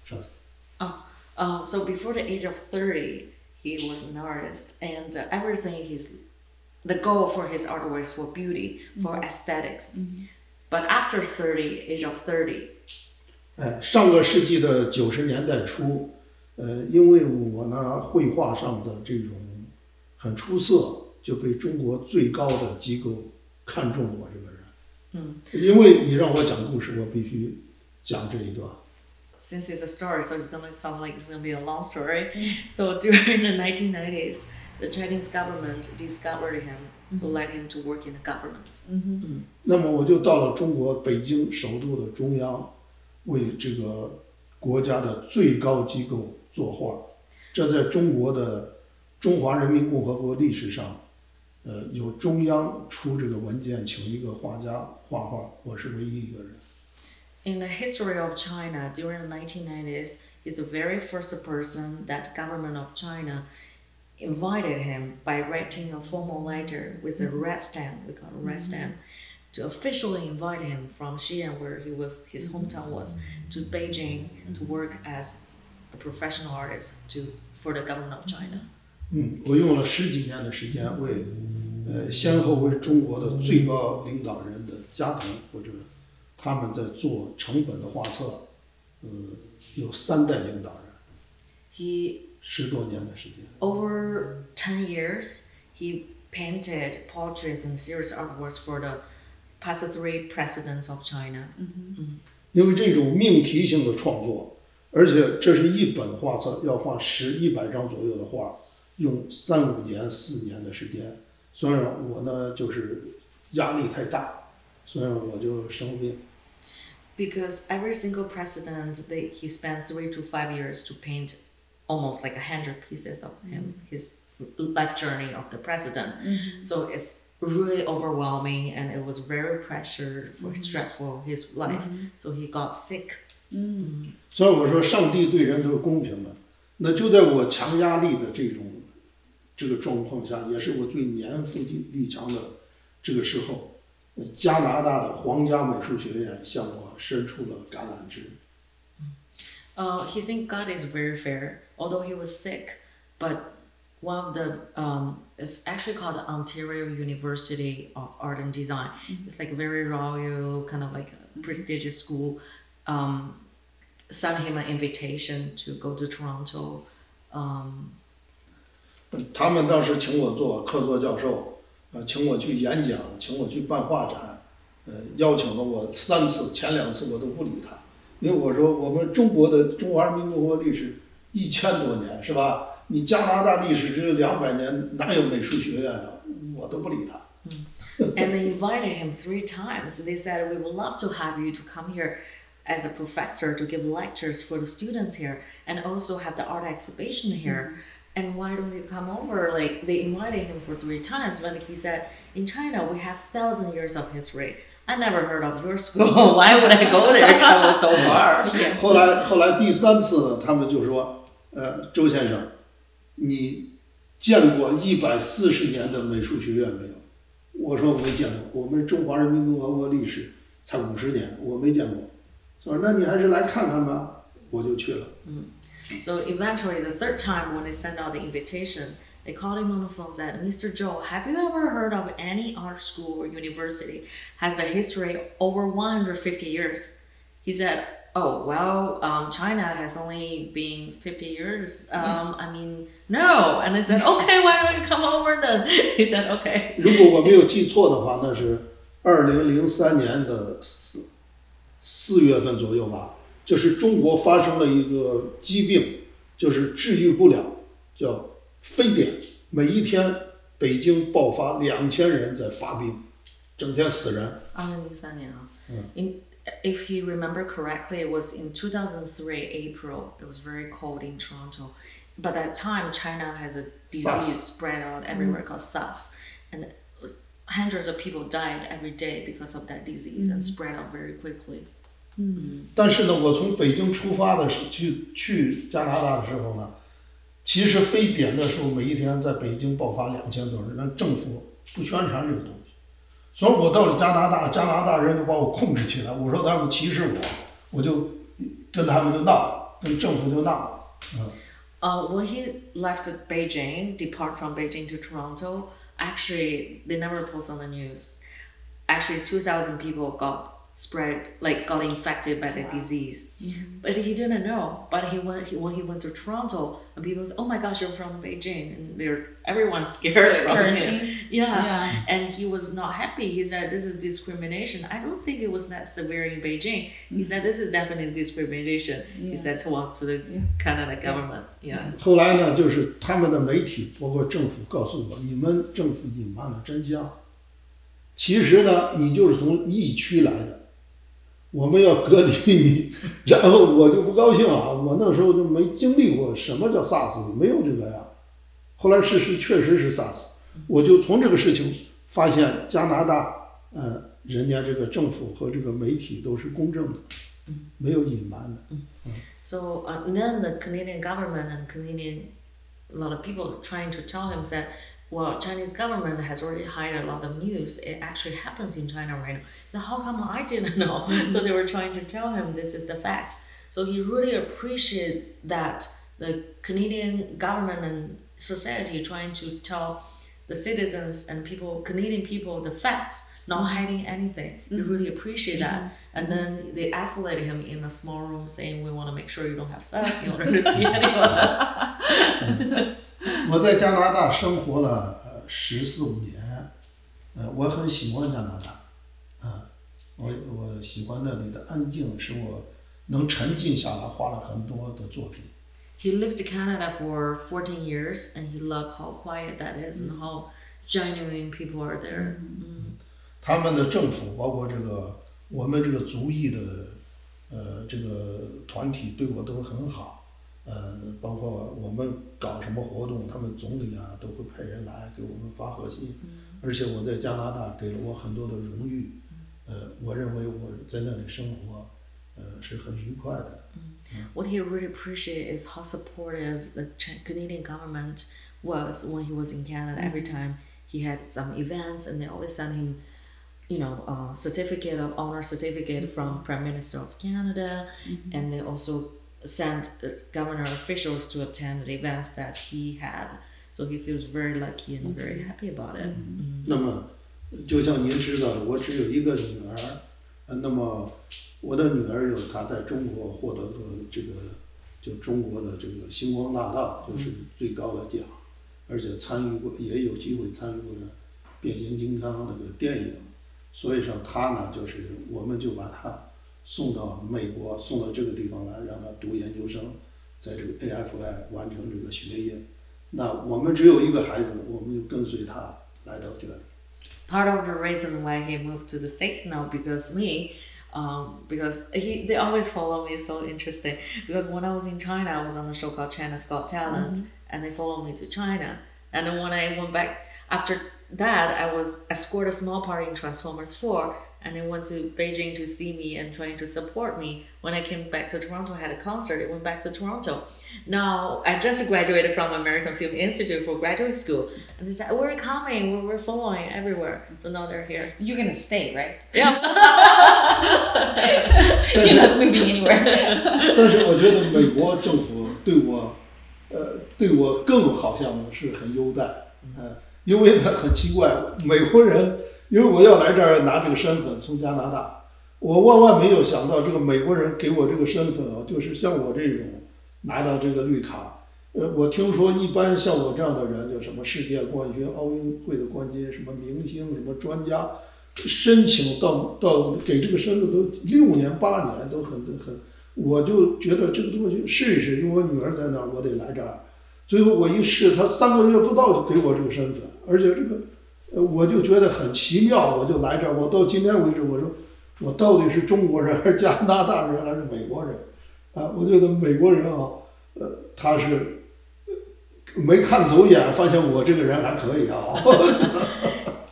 上次 Uh, so before the age of thirty, he was an artist, and everything he's the goal for his art was for beauty, for aesthetics. But after 30, age of 30, 哎，上个世纪的九十年代初，呃，因为我呢绘画上的这种很出色，就被中国最高的机构看中了我这个人。嗯，因为你让我讲故事，我必须讲这一段。 since it's a story, so it's gonna sound like it's gonna be a long story. So during the 1990s, the Chinese government discovered him, so let him to work in the government. 那么我就到了中国北京首都的中央，为这个国家的最高机构作画。这在中国的中华人民共和国历史上，呃，有中央出这个文件，请一个画家画画，我是唯一一个人。 In the history of China during the 1990s, he's the very first person that government of China invited him by writing a formal letter with a red stamp, we call it a red stamp, to officially invite him from Xi'an, where he was his hometown was, to Beijing to work as a professional artist to for the government of China. 嗯，我用了十几年的时间为，呃，先后为中国的最高领导人的家庭或者他们在做成本的画册，呃，有三代领导人， He 十多年的时间。 over 10 years he painted portraits and serious artworks for the past three presidents of China. 因为这种命题性的创作，而且这是一本画册，要画十一百张左右的画，用三五年、四年的时间。虽然我呢就是压力太大，所以我就生病。 Because every single president, they, he spent three to five years to paint almost like a hundred pieces of him, his life journey of the president. So it's really overwhelming, and it was very pressure for stressful his life. So he got sick. 所以我说，上帝对人都是公平的。那就在我强压力的这种这个状况下，也是我最年富力强的这个时候，呃加拿大的皇家美术学院向我伸出了橄榄枝。 Uh, he think God is very fair, although he was sick. But one of the um, it's actually called the Ontario University of Art and Design. It's like a very royal, kind of like a prestigious school. Um, sent him an invitation to go to Toronto. Um, 他们当时请我做客座教授，呃，请我去演讲，请我去办画展，呃，邀请了我三次，前两次我都不理他， 因为我说我们中国的中华人民共和国历史一千多年是吧？你加拿大历史只有两百年，哪有美术学院啊？我都不理他。 and they invited him three times. They said, We would love to have you to come here as a professor to give lectures for the students here and also have the art exhibition here. And why don't you come over? Like they invited him for three times, but he said, In China, we have thousand years of history. I never heard of your school. why would I go there travel so far? 后来后来第三次呢，他们就说，呃，周先生，你见过一百四十年的美术学院没有？我说没见过，我们中华人民共和国历史才五十年，我没见过。他说那你还是来看看吧，我就去了。 So eventually, the third time when they sent out the invitation, They called him on the phone and said, Mr. Zhou, have you ever heard of any other school or university has a history over 150 years? He said, oh, well, um, China has only been 50 years. Mm-hmm. Um, I mean, no. And I said, okay, why don't you come over then? He said, okay. 非典。每一天北京爆发两千人在发病，整天死人。 In, if he remember correctly, it was in 2003 April. It was very cold in Toronto. But that time, China has a disease SARS. spread out everywhere called SARS, and hundreds of people died every day because of that disease and spread out very quickly. 但是呢，我从北京出发的时去去加拿大的时候呢， 其实非典的时候，每一天在北京爆发两千多人，那政府不宣传这个东西，所以我到了加拿大，加拿大人就把我控制起来，我说他们歧视我，我就跟他们就闹，跟政府就闹，嗯。Uh, when he left Beijing, depart from Beijing to Toronto, actually they never post on the news. Actually, two thousand people got spread, like got infected by the disease, but he didn't know. But he went he, when he went to Toronto, and people said, "Oh my gosh, you're from Beijing," and they're everyone's scared from him. Quarantine? Yeah. Yeah. and he was not happy. He said, "This is discrimination." I don't think it was that severe in Beijing. He said, "This is definitely discrimination." He Yeah. said towards to the Canada government. Yeah. 后来呢，就是他们的媒体，包括政府告诉我，你们政府隐瞒了真相。其实呢，你就是从疫区来的， 我们要隔离你。然后我就不高兴啊，我那时候就没经历过什么叫 SARS，没有这个呀。后来事实确实是 SARS，我就从这个事情发现加拿大，呃，人家这个政府和这个媒体都是公正的，没有隐瞒的。嗯 So uh, then the Canadian government and Canadian, a lot of people trying to tell him that, well, Chinese government has already hired a lot of news. It actually happens in China right now. So how come I didn't know? Mm-hmm. so they were trying to tell him this is the facts. So he really appreciated that the Canadian government and society trying to tell the citizens and people, Canadian people, the facts, not mm-hmm. hiding anything. He mm-hmm. really appreciate that. And then they isolated him in a small room, saying, "We want to make sure you don't have SARS in order to see anyone." 我在加拿大生活了呃 十四五年，呃，我很喜欢加拿大，啊，我我喜欢那里的安静，使我能沉浸下来，画了很多的作品。 He lived in Canada for 14 years and he loved how quiet that is and how genuine people are there. Mm. 他们的政府，包括这个我们这个族裔的，呃，这个团体对我都很好， 呃，包括我们搞什么活动，他们总理啊都会派人来给我们发贺信，而且我在加拿大给了我很多的荣誉，呃，我认为我在那里生活，呃，是很愉快的。 What he really appreciated is how supportive the Ch- Canadian government was when he was in Canada. Every time he had some events, and they always sent him, you know, a certificate of honor certificate from Prime Minister of Canada, and they also sent uh, governor officials to attend the events that he had. So he feels very lucky and very happy about it. Mm. 那么，就像您知道的，我只有一个女儿，呃，那么我的女儿有她在中国获得过这个，就中国的这个星光大道，就是最高的奖，而且参与过，也有机会参与过变形金刚那个电影，所以说她呢，就是我们就把她 送到美国，送到这个地方来，让她读研究生，在这个 AFI 完成这个学业。那我们只有一个孩子，我们就跟随她来到这里。 part of the reason why he moved to the states now because me um, because he they always follow me so interesting because when i was in china i was on a show called china's got talent and they followed me to china and then when i went back after that i was escorted a small party in transformers 4 and they went to beijing to see me and trying to support me when i came back to toronto i had a concert i went back to toronto now i just graduated from american film institute for graduate school and they said we're coming we're, we're following everywhere so now they're here You're gonna stay, right? yeah You're not moving anywhere. 但是我觉得美国政府对我，呃，对我更好像是很优待，呃，因为他很奇怪，美国人， 因为我要来这儿拿这个身份，从加拿大，我万万没有想到这个美国人给我这个身份啊，就是像我这种拿到这个绿卡，呃，我听说一般像我这样的人，就什么世界冠军、奥运会的冠军、什么明星、什么专家，申请到到给这个身份都六年八年都很很，我就觉得这个东西试一试，因为我女儿在那儿，我得来这儿。最后我一试，他三个月不到就给我这个身份，而且这个，呃，我就觉得很奇妙，我就来这儿。我到今天为止，我说我到底是中国人还是加拿大人还是美国人？啊，我觉得美国人啊，呃，他是没看走眼，发现我这个人还可以啊。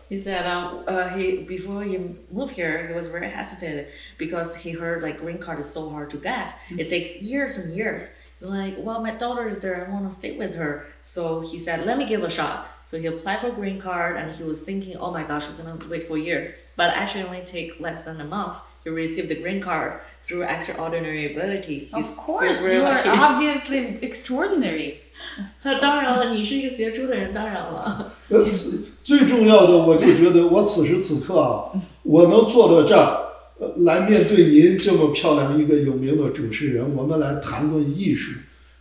He said um, uh, he before he moved here, he was very hesitant because he heard like green card is so hard to get. It takes years and years. Like, well, my daughter is there. I want to stay with her. So he said, let me give a shot. So he applied for green card, and he was thinking, oh my gosh, we're gonna wait for years. But actually, only take less than a month. He received the green card through extraordinary ability. Of He's course, very you are lucky. obviously extraordinary. 那当然了，你是一个杰出的人，当然了。呃，最重要的，我就觉得我此时此刻啊，我能坐到这儿，呃， 来面对您这么漂亮一个有名的主持人，我们来谈论艺术，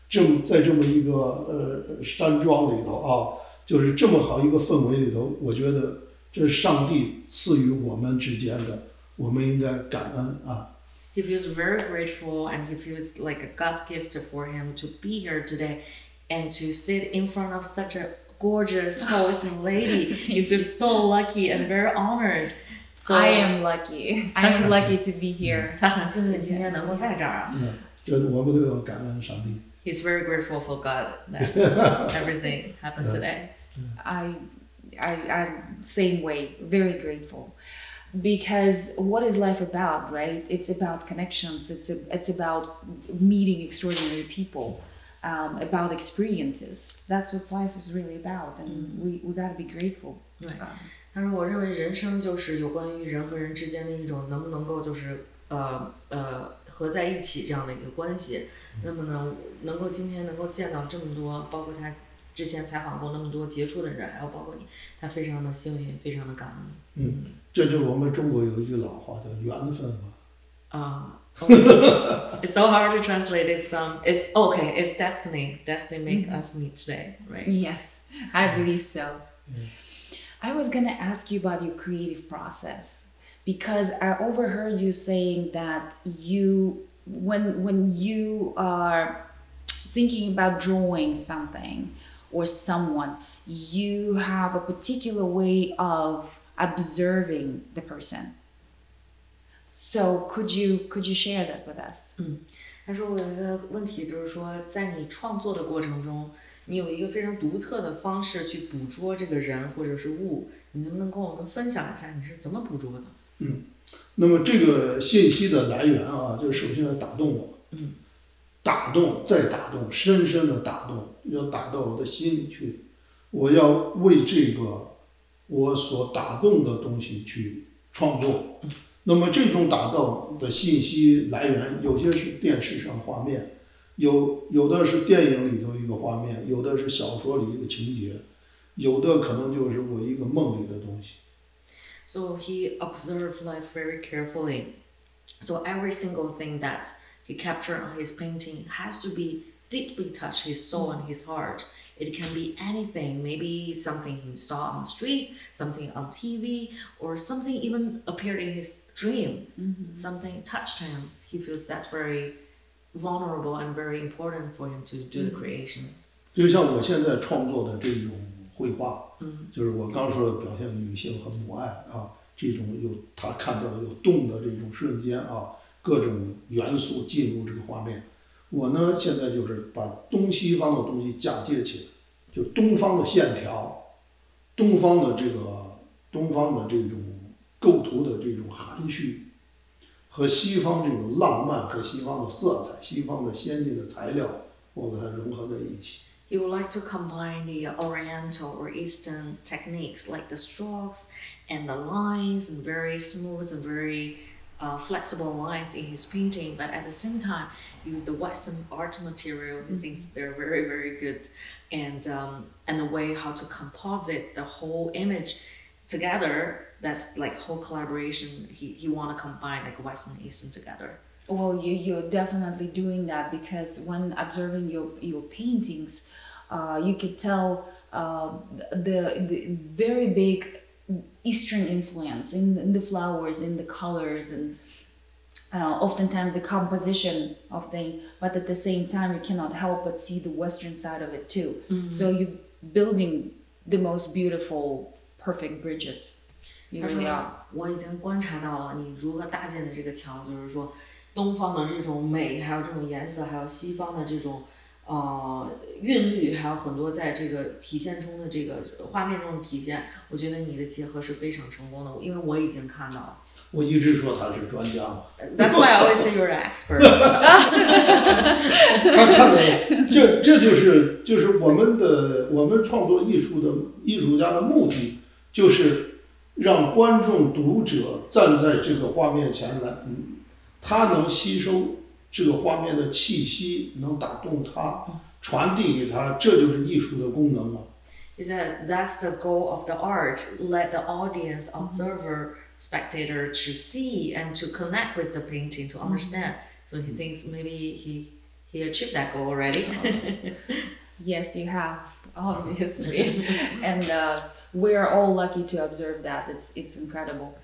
这么在这么一个呃山庄里头啊，就是这么好一个氛围里头，我觉得这是上帝赐予我们之间的，我们应该感恩啊。He feels very grateful and he feels like a God gift for him to be here today and to sit in front of such a gorgeous host and lady. he feels so lucky and very honored. So I am lucky. I am lucky to be here. 他很幸运今天能够在这儿啊。嗯，这我们都要感恩上帝。 He's very grateful for God that everything happened today. I, I, I'm same way. Very grateful, because what is life about, right? It's about connections. It's a, it's about meeting extraordinary people, um, about experiences. That's what life is really about, and we we gotta be grateful. 对， 他说：“我认为人生就是有关于人和人之间的一种能不能够就是呃呃合在一起这样的一个关系。那么呢，能够今天能够见到这么多，包括他之前采访过那么多杰出的人，还有包括你，他非常的幸运，非常的感恩。嗯，这就是我们中国有一句老话叫缘分嘛。啊、okay. it's so hard to translate. It's um, it's okay. It's destiny. Destiny make us meet today, right? Yes, I believe so. I was gonna ask you about your creative process because I overheard you saying that you when when you are thinking about drawing something or someone, you have a particular way of observing the person. So could you could you share that with us? 他说我有一个问题就是说，在你创作的过程中， 你有一个非常独特的方式去捕捉这个人或者是物，你能不能跟我们分享一下你是怎么捕捉的？嗯那么这个信息的来源啊，就首先要打动我，嗯，打动再打动，深深的打动，要打到我的心里去。我要为这个我所打动的东西去创作。那么这种打动的信息来源，有些是电视上画面，有有的是电影里头一个画面，有的是小说里一个情节，有的可能就是我一个梦里的东西。 So he observed life very carefully. So every single thing that he captured on his painting has to be deeply touch his soul and his heart. It can be anything, maybe something he saw on the street, something on TV, or something even appeared in his dream. Something touched him. He feels that's very vulnerable and very important for him to do the creation. 就像我现在创作的这种绘画，嗯，就是我刚说的表现女性和母爱啊，这种有他看到有动的这种瞬间啊，各种元素进入这个画面。我呢，现在就是把东西方的东西嫁接起来，就东方的线条，东方的这个东方的这种构图的这种含蓄，和西方这种浪漫和西方的色彩、西方的先进的材料，我把它融合在一起。 He would like to combine the Oriental or Eastern techniques like the strokes and the lines and very smooth and very uh, flexible lines in his painting, but at the same time use the Western art material. He thinks they're very very good, and um, and the way how to composite the whole image together. that's like whole collaboration. He he want to combine like Western and Eastern together. Well, you you're definitely doing that because when observing your your paintings, uh, you could tell uh, the the very big Eastern influence in, in the flowers, in the colors, and uh, oftentimes the composition of things. But at the same time, you cannot help but see the Western side of it too. So you're building the most beautiful, perfect bridges. 他说 are.：“ 我已经观察到了你如何搭建的这个桥，就是说东方的这种美，还有这种颜色，还有西方的这种呃韵律，还有很多在这个体现中的这个画面中的体现。我觉得你的结合是非常成功的，因为我已经看到了。我一直说他是专家嘛。That's why I always say you're an expert. 他看到这，这就是就是我们的我们创作艺术的艺术家的目的，就是让观众读者站在这个画面前来，嗯，他能吸收这个画面的气息，能打动他，传递给他，这就是艺术的功能嘛。 Is that that's the goal of the art? Let the audience, observer, spectator to see and to connect with the painting to understand. So he thinks maybe he he achieved that goal already. Yes, you have, obviously, and uh, we're all lucky to observe that. It's it's incredible.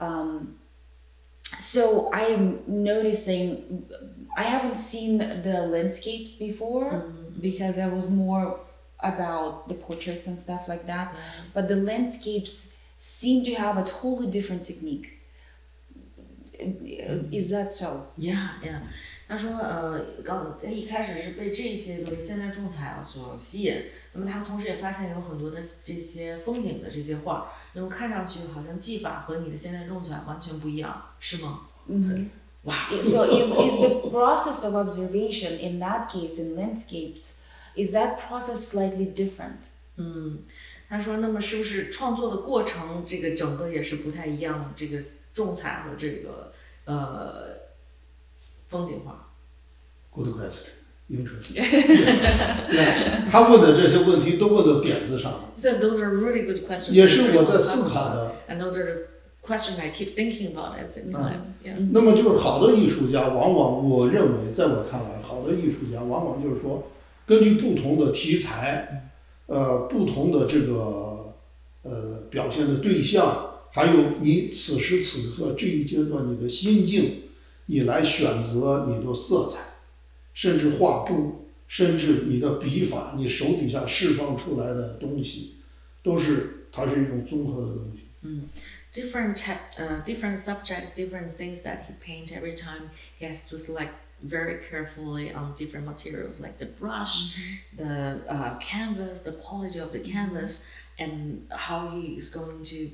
Um, so I am noticing. I haven't seen the landscapes before because I was more about the portraits and stuff like that. But the landscapes seem to have a totally different technique. Is that so? Yeah, yeah. 他说，呃，刚他一开始是被这些就是现代仲裁啊所吸引，那么他同时也发现有很多的这些风景的这些画，那么看上去好像技法和你的现代仲裁完全不一样，是吗？Wow. So is, is the process of observation in that case in landscapes, is that process slightly different? 嗯，他说，那么是不是创作的过程这个整个也是不太一样的？这个仲裁和这个呃风景画。Good question, interesting. yeah, 他问的这些问题都问到点子上了 those are really good questions. 也是我在思考的。And those are the questions I keep thinking about at the same time. Yeah. 那么就是好的艺术家，往往我认为，在我看来，好的艺术家往往就是说，根据不同的题材，呃，不同的这个呃表现的对象，还有你此时此刻这一阶段你的心境，你来选择你的色彩，甚至画布，甚至你的笔法，你手底下释放出来的东西，都是它是一种综合的东西。嗯，different type, uh, different subjects, different things that he paint every time. He has to select very carefully on different materials like the brush, the uh, canvas, the quality of the canvas, and how he is going to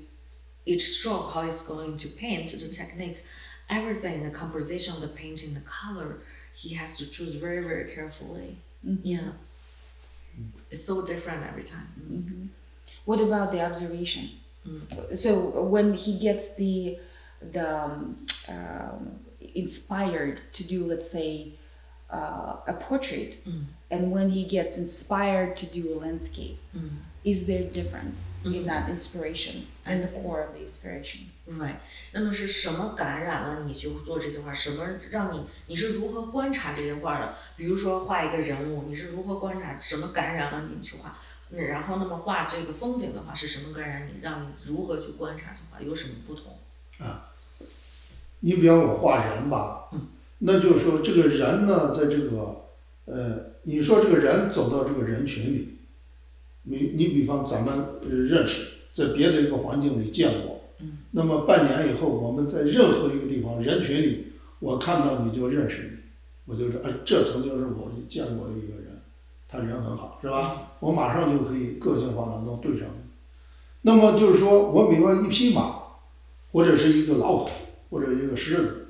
each stroke, how he's going to paint the techniques, everything, the composition of the painting, the color, he has to choose very very carefully. Yeah, it's so different every time. What about the observation? So when he gets the the um, um, inspired to do, let's say, uh, a portrait, and when he gets inspired to do a landscape, is there a difference in that inspiration and the core of the inspiration? Right，那么是什么感染了你去做这些画？什么让你？你是如何观察这些画的？比如说画一个人物，你是如何观察？什么感染了你去画？嗯然后，那么画这个风景的话，是什么感染你？让你如何去观察这画？有什么不同？啊你比方我画人吧，那就是说这个人呢，在这个呃，你说这个人走到这个人群里，你你比方咱们呃认识，在别的一个环境里见过，那么半年以后，我们在任何一个地方人群里，我看到你就认识你，我就说，哎，这曾经是我见过的一个人，他人很好，是吧？我马上就可以个性化的能对上你。那么就是说我比方一匹马，或者是一个老虎，或者一个狮子，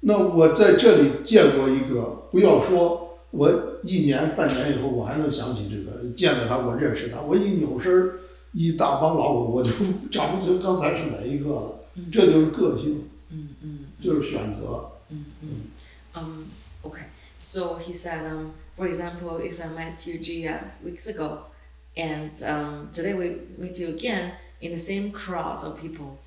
那我在这里见过一个，不要说我一年半年以后我还能想起这个，见到他我认识他，我一扭身，一大帮老虎我就找不出刚才是哪一个了，这就是个性，嗯嗯就是选择。嗯嗯。Um. Okay. So he said, um, for example, if I met you Gia weeks ago, and um, today we meet you again in the same crowds of people,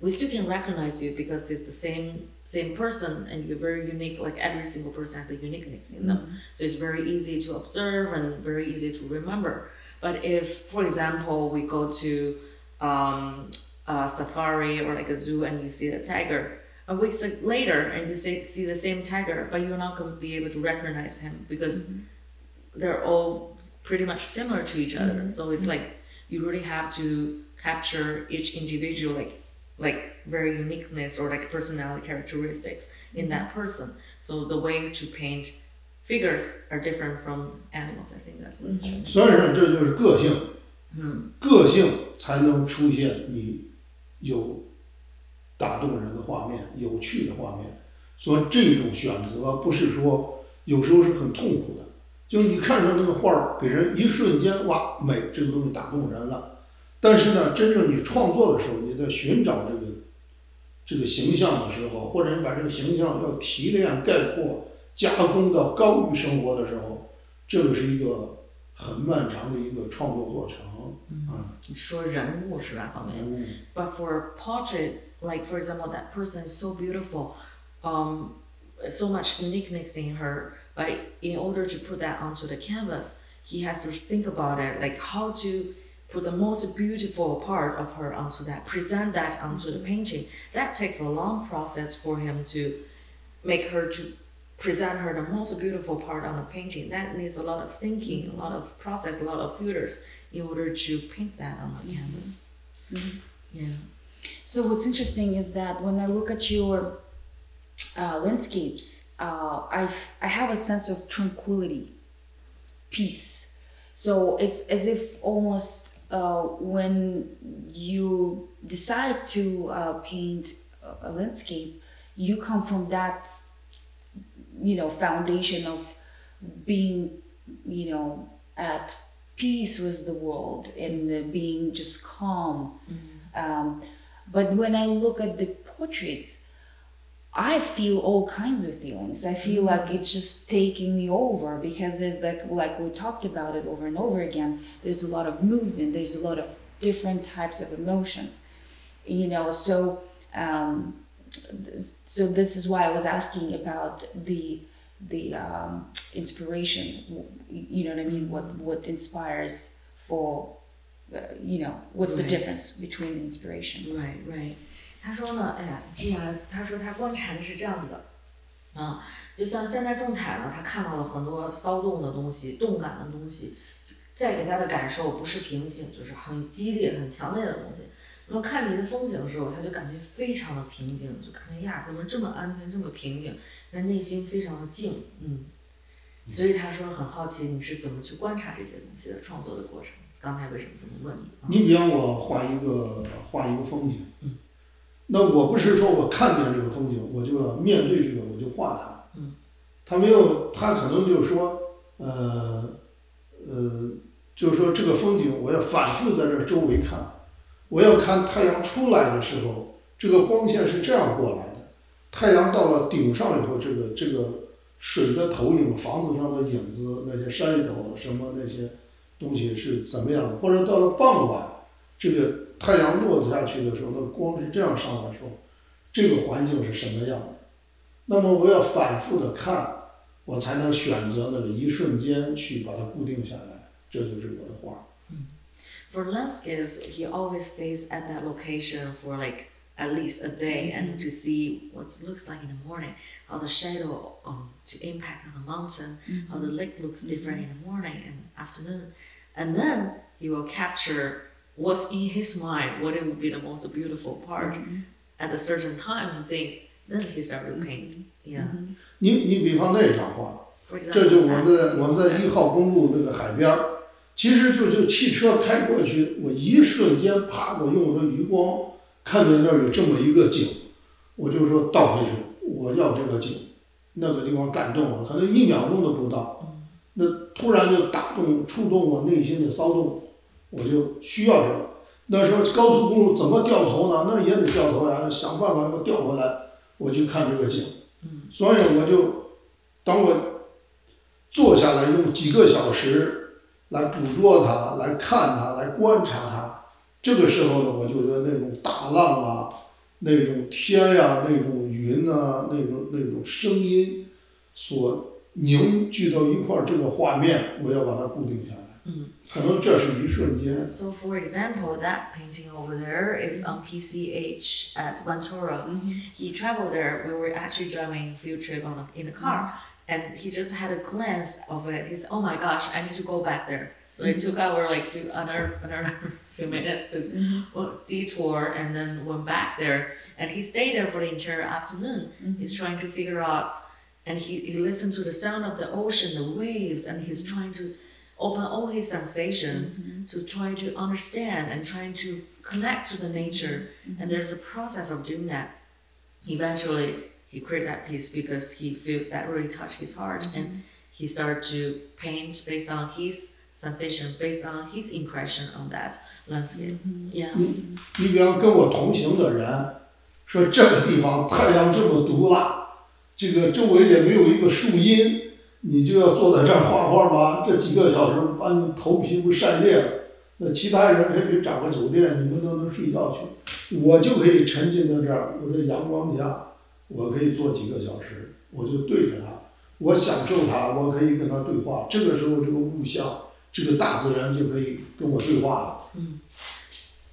we still can recognize you because it's the same same person and you're very unique. Like every single person has a uniqueness in them, mm-hmm. so it's very easy to observe and very easy to remember. But if, for example, we go to um, a safari or like a zoo and you see a tiger, a week later and you see, see the same tiger, but you're not going to be able to recognize him because mm-hmm. they're all pretty much similar to each other. Mm-hmm. So it's like you really have to capture each individual like like very uniqueness or like personality characteristics in that person. So the way to paint figures are different from animals. I think that's what it's trying to say. 所以说这就是个性，嗯个性才能出现你有打动人的画面、有趣的画面。所以这种选择不是说有时候是很痛苦的，就你看上那个画儿，给人一瞬间哇美，这个东西打动人了。但是呢，真正你创作的时候，你在寻找这个这个形象的时候，或者你把这个形象要提炼、概括、加工到高于生活的时候，这个是一个很漫长的一个创作过程啊。说人物是吧方面。嗯 But for portraits, like for example, that person is so beautiful, um, so much uniqueness in her. But in order to put that onto the canvas, he has to think about it, like how to put the most beautiful part of her onto that, present that onto the painting. That takes a long process for him to make her to present her the most beautiful part on the painting. That needs a lot of thinking, a lot of process, a lot of filters in order to paint that on the canvas. Yeah. So what's interesting is that when I look at your uh, landscapes, uh, I I have a sense of tranquility, peace. So it's as if almost uh, when you decide to uh, paint a- landscape, you come from that, you know, foundation of being, you know, at peace with the world and being just calm. Um, but when I look at the portraits, I feel all kinds of feelings. I feel like it's just taking me over because there's like like we talked about it over and over again. There's a lot of movement. There's a lot of different types of emotions, you know. So um, th- so this is why I was asking about the the um, inspiration. You know what I mean? What what inspires for uh, you know, what's the difference between inspiration? Right, right。他说呢，哎呀，这样，他说他观察的是这样子的，啊，就像现在仲裁呢，他看到了很多骚动的东西、动感的东西，带给他的感受不是平静，就是很激烈、很强烈的东西。那么看你的风景的时候，他就感觉非常的平静，就感觉呀，怎么这么安静，这么平静，那内心非常的静，嗯。所以他说很好奇你是怎么去观察这些东西的创作的过程。刚才为什么这么问你？啊你比方我画一个画一个风景嗯，那我不是说我看见这个风景，我就要面对这个我就画它。嗯，他没有，他可能就是说，呃，呃，就是说这个风景我要反复在这周围看，我要看太阳出来的时候，这个光线是这样过来的，太阳到了顶上以后，这个这个水的投影、房子上的影子、那些山头什么那些东西是怎么样的，或者到了傍晚，这个太阳落下去的时候，那光是这样上来的时候，这个环境是什么样的？那么我要反复的看，我才能选择那个一瞬间去把它固定下来，这就是我的画。 For landscapes, he always stays at that location for like at least a day and to see what it looks like in the morning, how the shadow um, to impact on the mountain, how the lake looks different in the morning and afternoon. And then he will capture what's in his mind, what it would be the most beautiful part. At a certain time, he think, then he start to paint. Yeah. 你你比方那张画，这就我们的我们在一号公路那个海边儿，其实就是汽车开过去，我一瞬间啪，我用我的余光看见那儿有这么一个景，我就说倒回去，我要这个景，那个地方感动我，可能一秒钟都不到，那突然就打动触动我内心的骚动，我就需要这个。那时候高速公路怎么掉头呢？那也得掉头呀，想办法给我调回来，我去看这个景。所以我就，当我坐下来用几个小时来捕捉它，来看它，来观察它，这个时候呢，我就觉得那种大浪啊，那种天呀、那种云呐、那种那种声音，所凝聚到一块儿，这个画面我要把它固定下来。Mm. So, for example, that painting over there is um, on PCH at Ventura. Mm -hmm. He traveled there. We were actually driving a field trip on in the car, mm-hmm. and he just had a glance of it. He said, "Oh my gosh, I need to go back there." So it mm-hmm. took our like few, another another few minutes to mm-hmm. detour, and then went back there. And he stayed there for the entire afternoon. Mm -hmm. He's trying to figure out, and he he listened to the sound of the ocean, the waves, and he's trying to open all his sensations to try to understand and trying to connect to the nature. And there's a process of doing that. Eventually, he created that piece because he feels that really touched his heart, and he started to paint based on his sensation, based on his impression on that landscape. Yeah. 你比方跟我同行的人说这个地方太阳这么毒辣，这个周围也没有一个树荫， 你就要坐在这儿画画吗？这几个小时把你头皮不晒裂了。那其他人可以去找个酒店，你们都能睡觉去，我就可以沉浸在这儿，我在阳光下，我可以坐几个小时，我就对着它，我享受它，我可以跟它对话。这个时候，这个物象，这个大自然就可以跟我对话了。嗯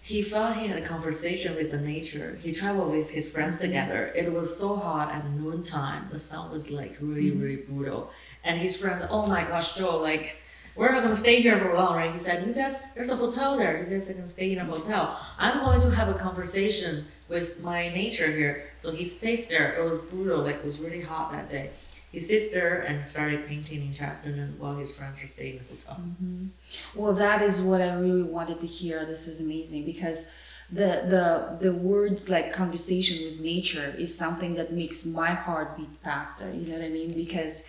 He felt he had a conversation with the nature. He traveled with his friends together. It was so hot at noontime. The sun was like really, really brutal. And his friends, oh my gosh, Zhou, like, we're not gonna stay here for long, right? He said, You guys, there's a hotel there. You guys can stay in a hotel. I'm going to have a conversation with my nature here. So he stays there. It was brutal, like, it was really hot that day. He sits there and started painting in the afternoon while his friends are staying in the hotel. Mm-hmm. Well, that is what I really wanted to hear. This is amazing because the the the words like conversation with nature is something that makes my heart beat faster. You know what I mean? Because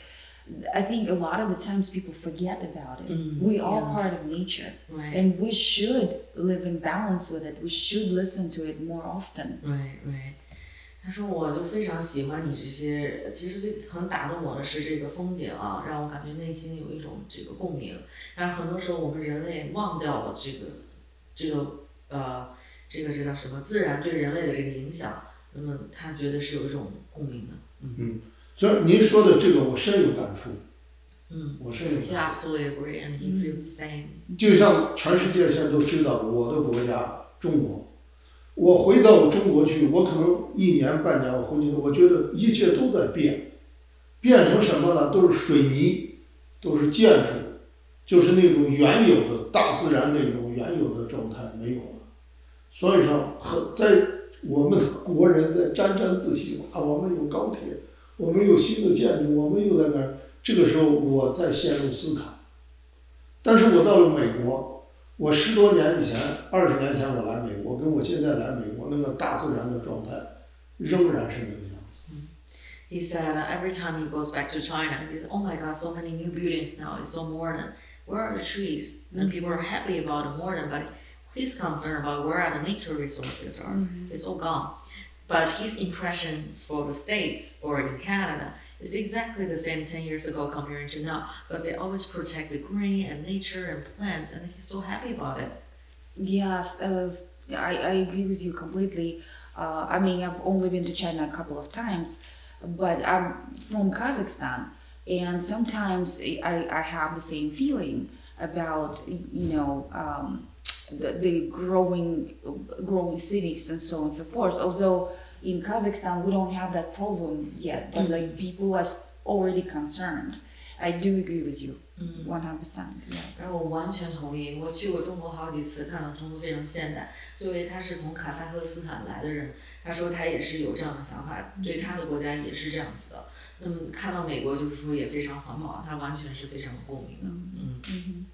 I think a lot of the times people forget about it. Mm, we are yeah. part of nature, Right. and we should live in balance with it. We should listen to it more often. Right, right. 他说：“我就非常喜欢你这些，其实最很打动我的是这个风景啊，让我感觉内心有一种这个共鸣。但是很多时候我们人类忘掉了这个，这个呃，这个这叫什么？自然对人类的这个影响。那么他觉得是有一种共鸣的。所以您说的这个我深有感触。嗯我深有 He 感触。absolutely agree, and he feels the same. 就像全世界现在都知道的我的国家中国，我回到中国去，我可能一年半年我回去，我觉得一切都在变，变成什么呢？都是水泥，都是建筑，就是那种原有的大自然那种原有的状态没有了。所以说，很在我们国人在沾沾自喜啊，我们有高铁，我们有新的建筑，我们又在那儿。这个时候，我在陷入思考。但是我到了美国，我十多年以前，二十年前我来美国，跟我现在来美国那个大自然的状态，仍然是那个样子。 He said uh, every time he goes back to China, he says, "Oh my God, so many new buildings now. It's so modern. Where are the trees?" And people are happy about the modern, but he's concerned about where are the nature resources are. It's all gone. But his impression for the states or in Canada is exactly the same ten years ago comparing to now, because they always protect the green and nature and plants, and he's so happy about it. Yes, uh, I, I agree with you completely. Uh, I mean, I've only been to China a couple of times, but I'm from Kazakhstan, and sometimes I, I have the same feeling about you know um, the, the growing growing cities and so on and so forth. Although in Kazakhstan we don't have that problem yet, but like people are s- already concerned. I do agree with you, one hundred percent. Yes. 然后我完全同意，我去过中国好几次，看到中国非常现代。作为他是从卡萨赫斯坦来的人，他说他也是有这样的想法，对他的国家也是这样子的。嗯，看到美国就是说也非常环保，他完全是非常有共鸣的。嗯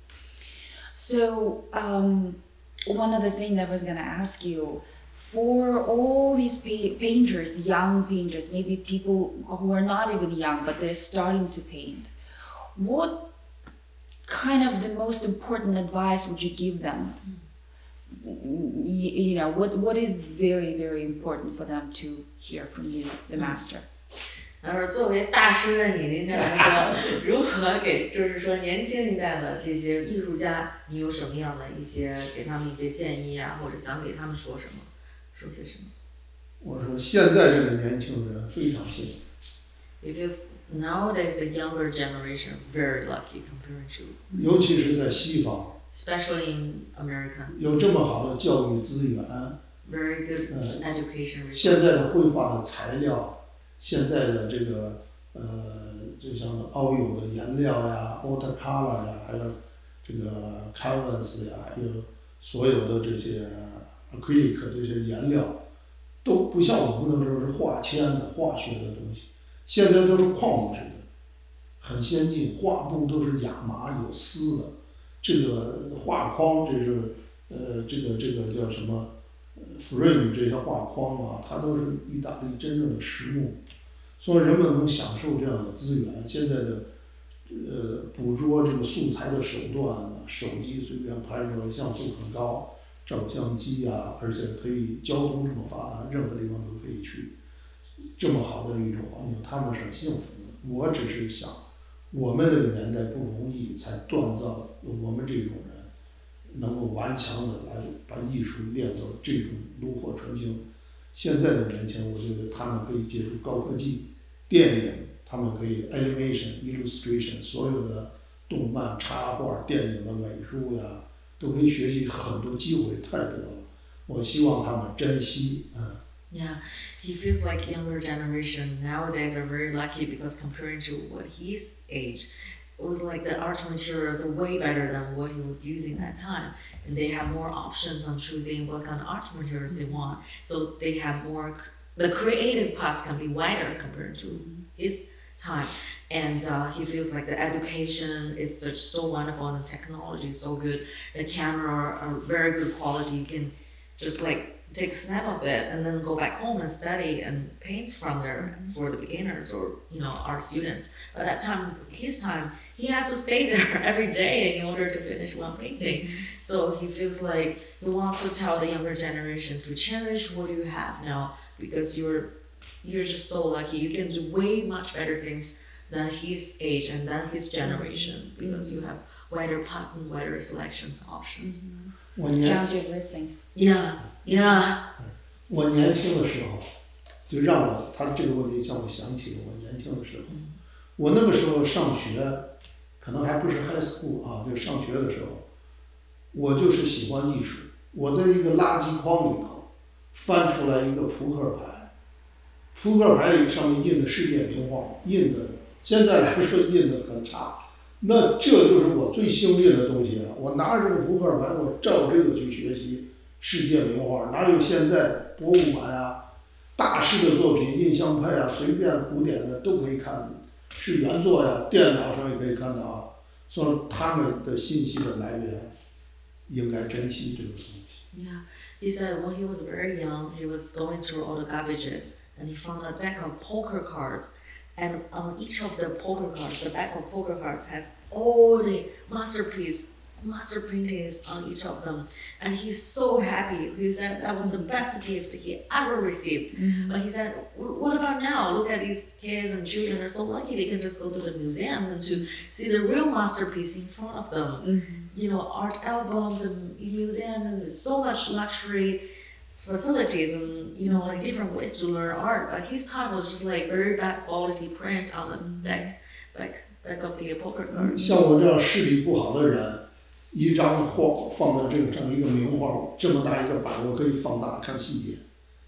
so, um, one other thing that I was gonna ask you, for all these pa- painters, young painters, maybe people who are not even young but they're starting to paint, what kind of the most important advice would you give them? Y- You know, what what is very very important for them to hear from you, the master? 他说：“作为大师的你，今天来说，如何给就是说年轻一代的这些艺术家，你有什么样的一些给他们一些建议啊，或者想给他们说什么，说些什么我说现在这个年轻人非常幸福，？Because nowadays the younger generation very lucky compared to 尤其是在西方，especially in America, 有这么好的教育资源，very good Uh, education 现在的.绘画的材料，现在的这个呃，就像奥友的颜料呀、watercolor 呀，还有这个 canvas 呀，还有所有的这些 acrylic 这些颜料，都不像我们那时候是化纤的、化学的东西，现在都是矿物质的，很先进，画布都是亚麻有丝的，这个画框这是呃，这个这个叫什么？frame 这些画框啊，它都是意大利真正的实木，说人们能享受这样的资源。现在的呃捕捉这个素材的手段呢，手机随便拍出来，像素很高，照相机啊，而且可以交通这么发达，任何地方都可以去。这么好的一种环境，他们是很幸福的。我只是想，我们那个年代不容易，才锻造我们这种人。能够顽强的来把艺术练到这种炉火纯青。现在的年轻人，我觉得他们可以接触高科技、电影，他们可以 animation、illustration，所有的动漫、插画、电影的美术呀，都可以学习很多机会太多了。我希望他们珍惜，嗯。 Yeah, he feels like younger generation nowadays are very lucky because comparing to what his age, it was like the art materials are way better than what he was using that time, and they have more options on choosing what kind of art materials they want. So they have more. The creative paths can be wider compared to his time, and uh, he feels like the education is such so wonderful and the technology is so good. The camera are very good quality. You can just like take a snap of it and then go back home and study and paint from there mm-hmm. for the beginners or you know our students. But at time his time he has to stay there every day in order to finish one painting. Mm-hmm. So he feels like he wants to tell the younger generation to cherish what you have now because you're you're just so lucky. You can do way much better things than his age and than his generation because you have wider paths and wider selections options mm-hmm. 我年 Count your blessings. yeah yeah 我年轻的时候，就让我他这个问题叫我想起我年轻的时候。我那个时候上学，可能还不是 high school 啊，就上学的时候，我就是喜欢艺术。我在一个垃圾筐里头翻出来一个扑克牌，扑克牌里上面印的世界名画，印的现在来说印的很差。那这就是我最幸运的东西了。我拿着这个扑克牌，我照这个去学习世界名画，哪有现在博物馆啊，大师的作品、印象派啊，随便古典的都可以看，是原作呀，电脑上也可以看到啊。所以他们的信息的来源，应该珍惜这个东西。 Yeah, he said when he was very young, he was going through all the garbages and he found a deck of poker cards. And on each of the poker cards, the back of poker cards has all the masterpiece, master paintings on each of them. And he's so happy. He said that was the best gift he ever received. But he said, what about now? Look at these kids and children are so lucky they can just go to the museums and to see the real masterpiece in front of them you know, art albums and museums, so much luxury facilities and, you know, like different ways to learn art. But his time was just like very bad quality print on the deck, back, back of the poker card. 像我这样视力不好的人， 一张画放到这个上一个名画，这么大一个板，我可以放大看细节。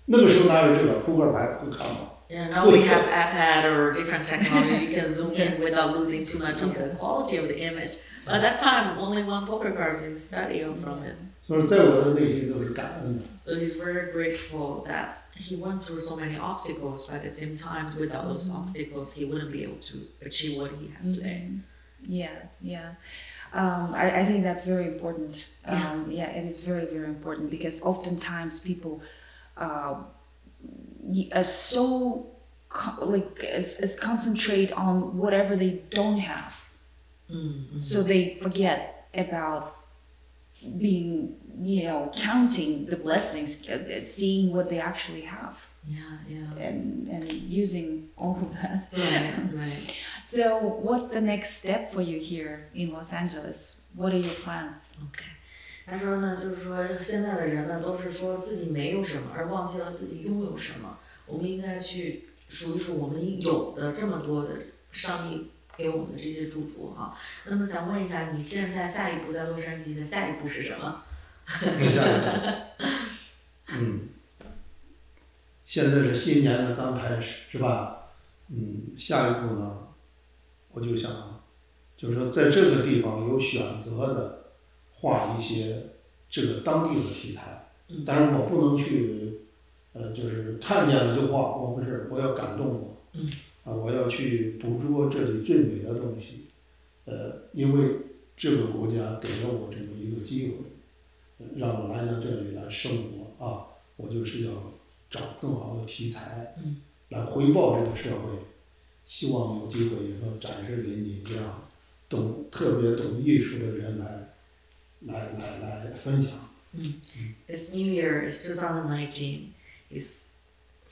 那个时候哪有这个扑克牌会看吗？ Yeah, now we have iPad or different technology. You can zoom in without losing too much of the quality of the image. But at that time, only one poker card you study from it. 所以在我的内心都是感恩的。 So he's very grateful that he went through so many obstacles, but at the same time, without those obstacles, he wouldn't be able to achieve what he has today. Yeah, yeah. Um, I, I think that's very important. Yeah. Um, yeah, it is very, very important because oftentimes people uh, are so like is concentrate on whatever they don't have, Mm, so they forget about being, you know, counting the blessings, uh, seeing what they actually have, Yeah, yeah. and and using all of that. Right, right. So, what's the next step for you here in Los Angeles? What are your plans? OK，他说呢，就是说现在的人呢，都是说自己没有什么，而忘记了自己拥有什么。我们应该去数一数我们有的这么多的上帝给我们的这些祝福哈。那么想问一下，你现在下一步在洛杉矶的下一步是什么？嗯，现在是新年的刚开始，是吧？嗯，下一步呢，我就想，就是说在这个地方有选择的画一些这个当地的题材，嗯但是我不能去，呃，就是看见了就画，我不是，我要感动我，嗯啊，我要去捕捉这里最美的东西，呃，因为这个国家给了我这么一个机会。让我来到这里来生活啊，我就是要找更好的题材，嗯来回报这个社会。希望有机会也能展示给你这样懂特别懂艺术的人来，来来来分享。 This new year is 2019. He's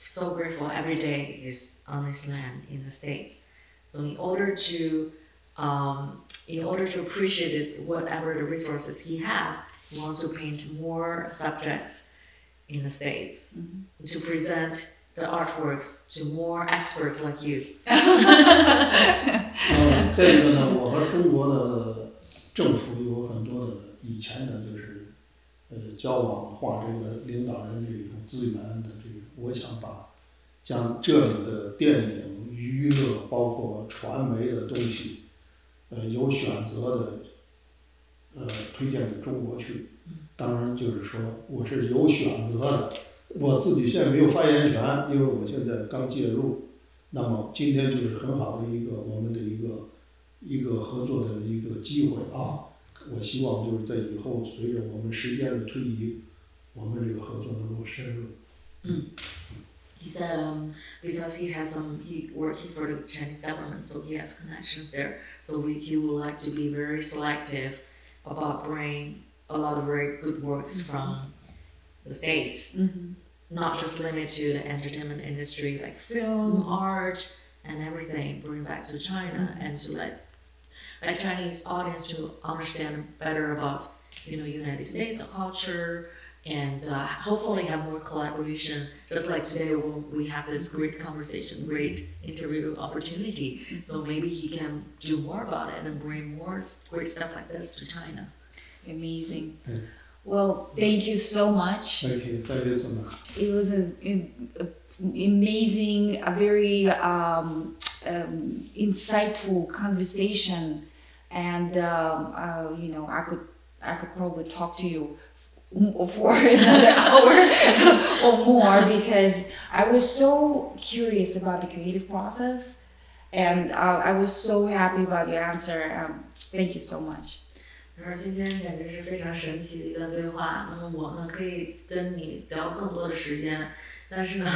so grateful every day he's on this land in the States. So in order to um, in order to appreciate this whatever the resources he has, he wants to paint more subjects in the States to present the artworks to more experts like you. 呃，再一个呢，我和中国的政府有很多的以前的就是呃交往，画这个领导人这种资源的这个，我想把将这里的电影、娱乐，包括传媒的东西，呃，有选择的，呃，推荐给中国去。当然，就是说我是有选择的，我自己现在没有发言权，因为我现在刚介入。那么今天就是很好的一个我们的一个一个合作的一个机会啊！我希望就是在以后随着我们时间的推移，我们这个合作能够深入。嗯 He said um, because he has some, he working for the Chinese government, so he has connections there. So we, he would like to be very selective about bringing a lot of very good works from the states, not just limit to the entertainment industry like film, art, and everything. Bring back to China and to let like Chinese audience to understand better about you know United States culture and uh, hopefully have more collaboration. Just like today, we'll, we have this great conversation, great interview opportunity. So maybe he can do more about it and bring more great stuff like this to China. Amazing. Mm. Well, thank you so much. Thank you, thank you so much. It was an amazing, a very um, um, insightful conversation, and um, uh, you know, I could I could probably talk to you for another hour or more because I was so curious about the creative process, and uh, I was so happy about your answer. Um, thank you so much. 然后今天简直是非常神奇的一段对话。那么我呢，可以跟你聊更多的时间，但是呢，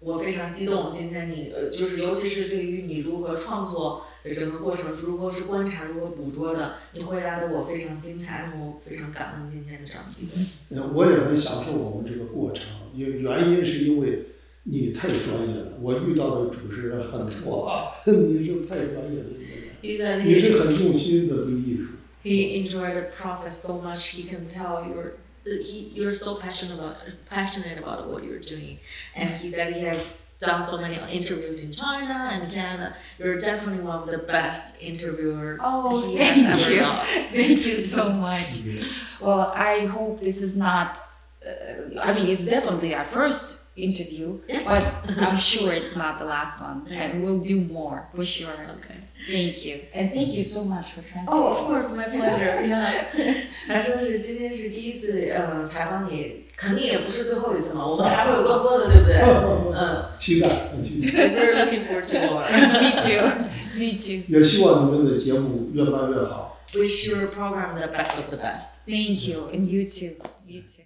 我非常激动。今天你呃，就是尤其是对于你如何创作的整个过程，如何是观察，如何捕捉的，你回答的我非常精彩，我非常感恩今天的这样的机会。呃我也很享受我们这个过程，因为原因是因为你太专业了，我遇到的主持人很多啊，你是太专业的一个人，He said 你是很用心的对艺术。He enjoyed the process so much. He can tell you're he you're so passionate about passionate about what you're doing, and he said he has done so many interviews in China and Canada. You're definitely one of the best interviewer Oh, he thank has ever you. got. Thank you so much. Well, I hope this is not. Uh, I mean, it's definitely our first interview, but I'm sure it's not the last one, and we'll do more for sure. Okay. Thank you, and thank you so much for translating. Oh, of course, my pleasure. Yeah. 还说是今天是第一次呃采访你，肯定也不是最后一次嘛，我们还会有更多的，对不对？嗯期待，很期待， ，Because we're looking forward to more. Me too. Me too. 也希望你们的节目越办越好。 Wish your program the best of the best. Thank you, and you too. You too.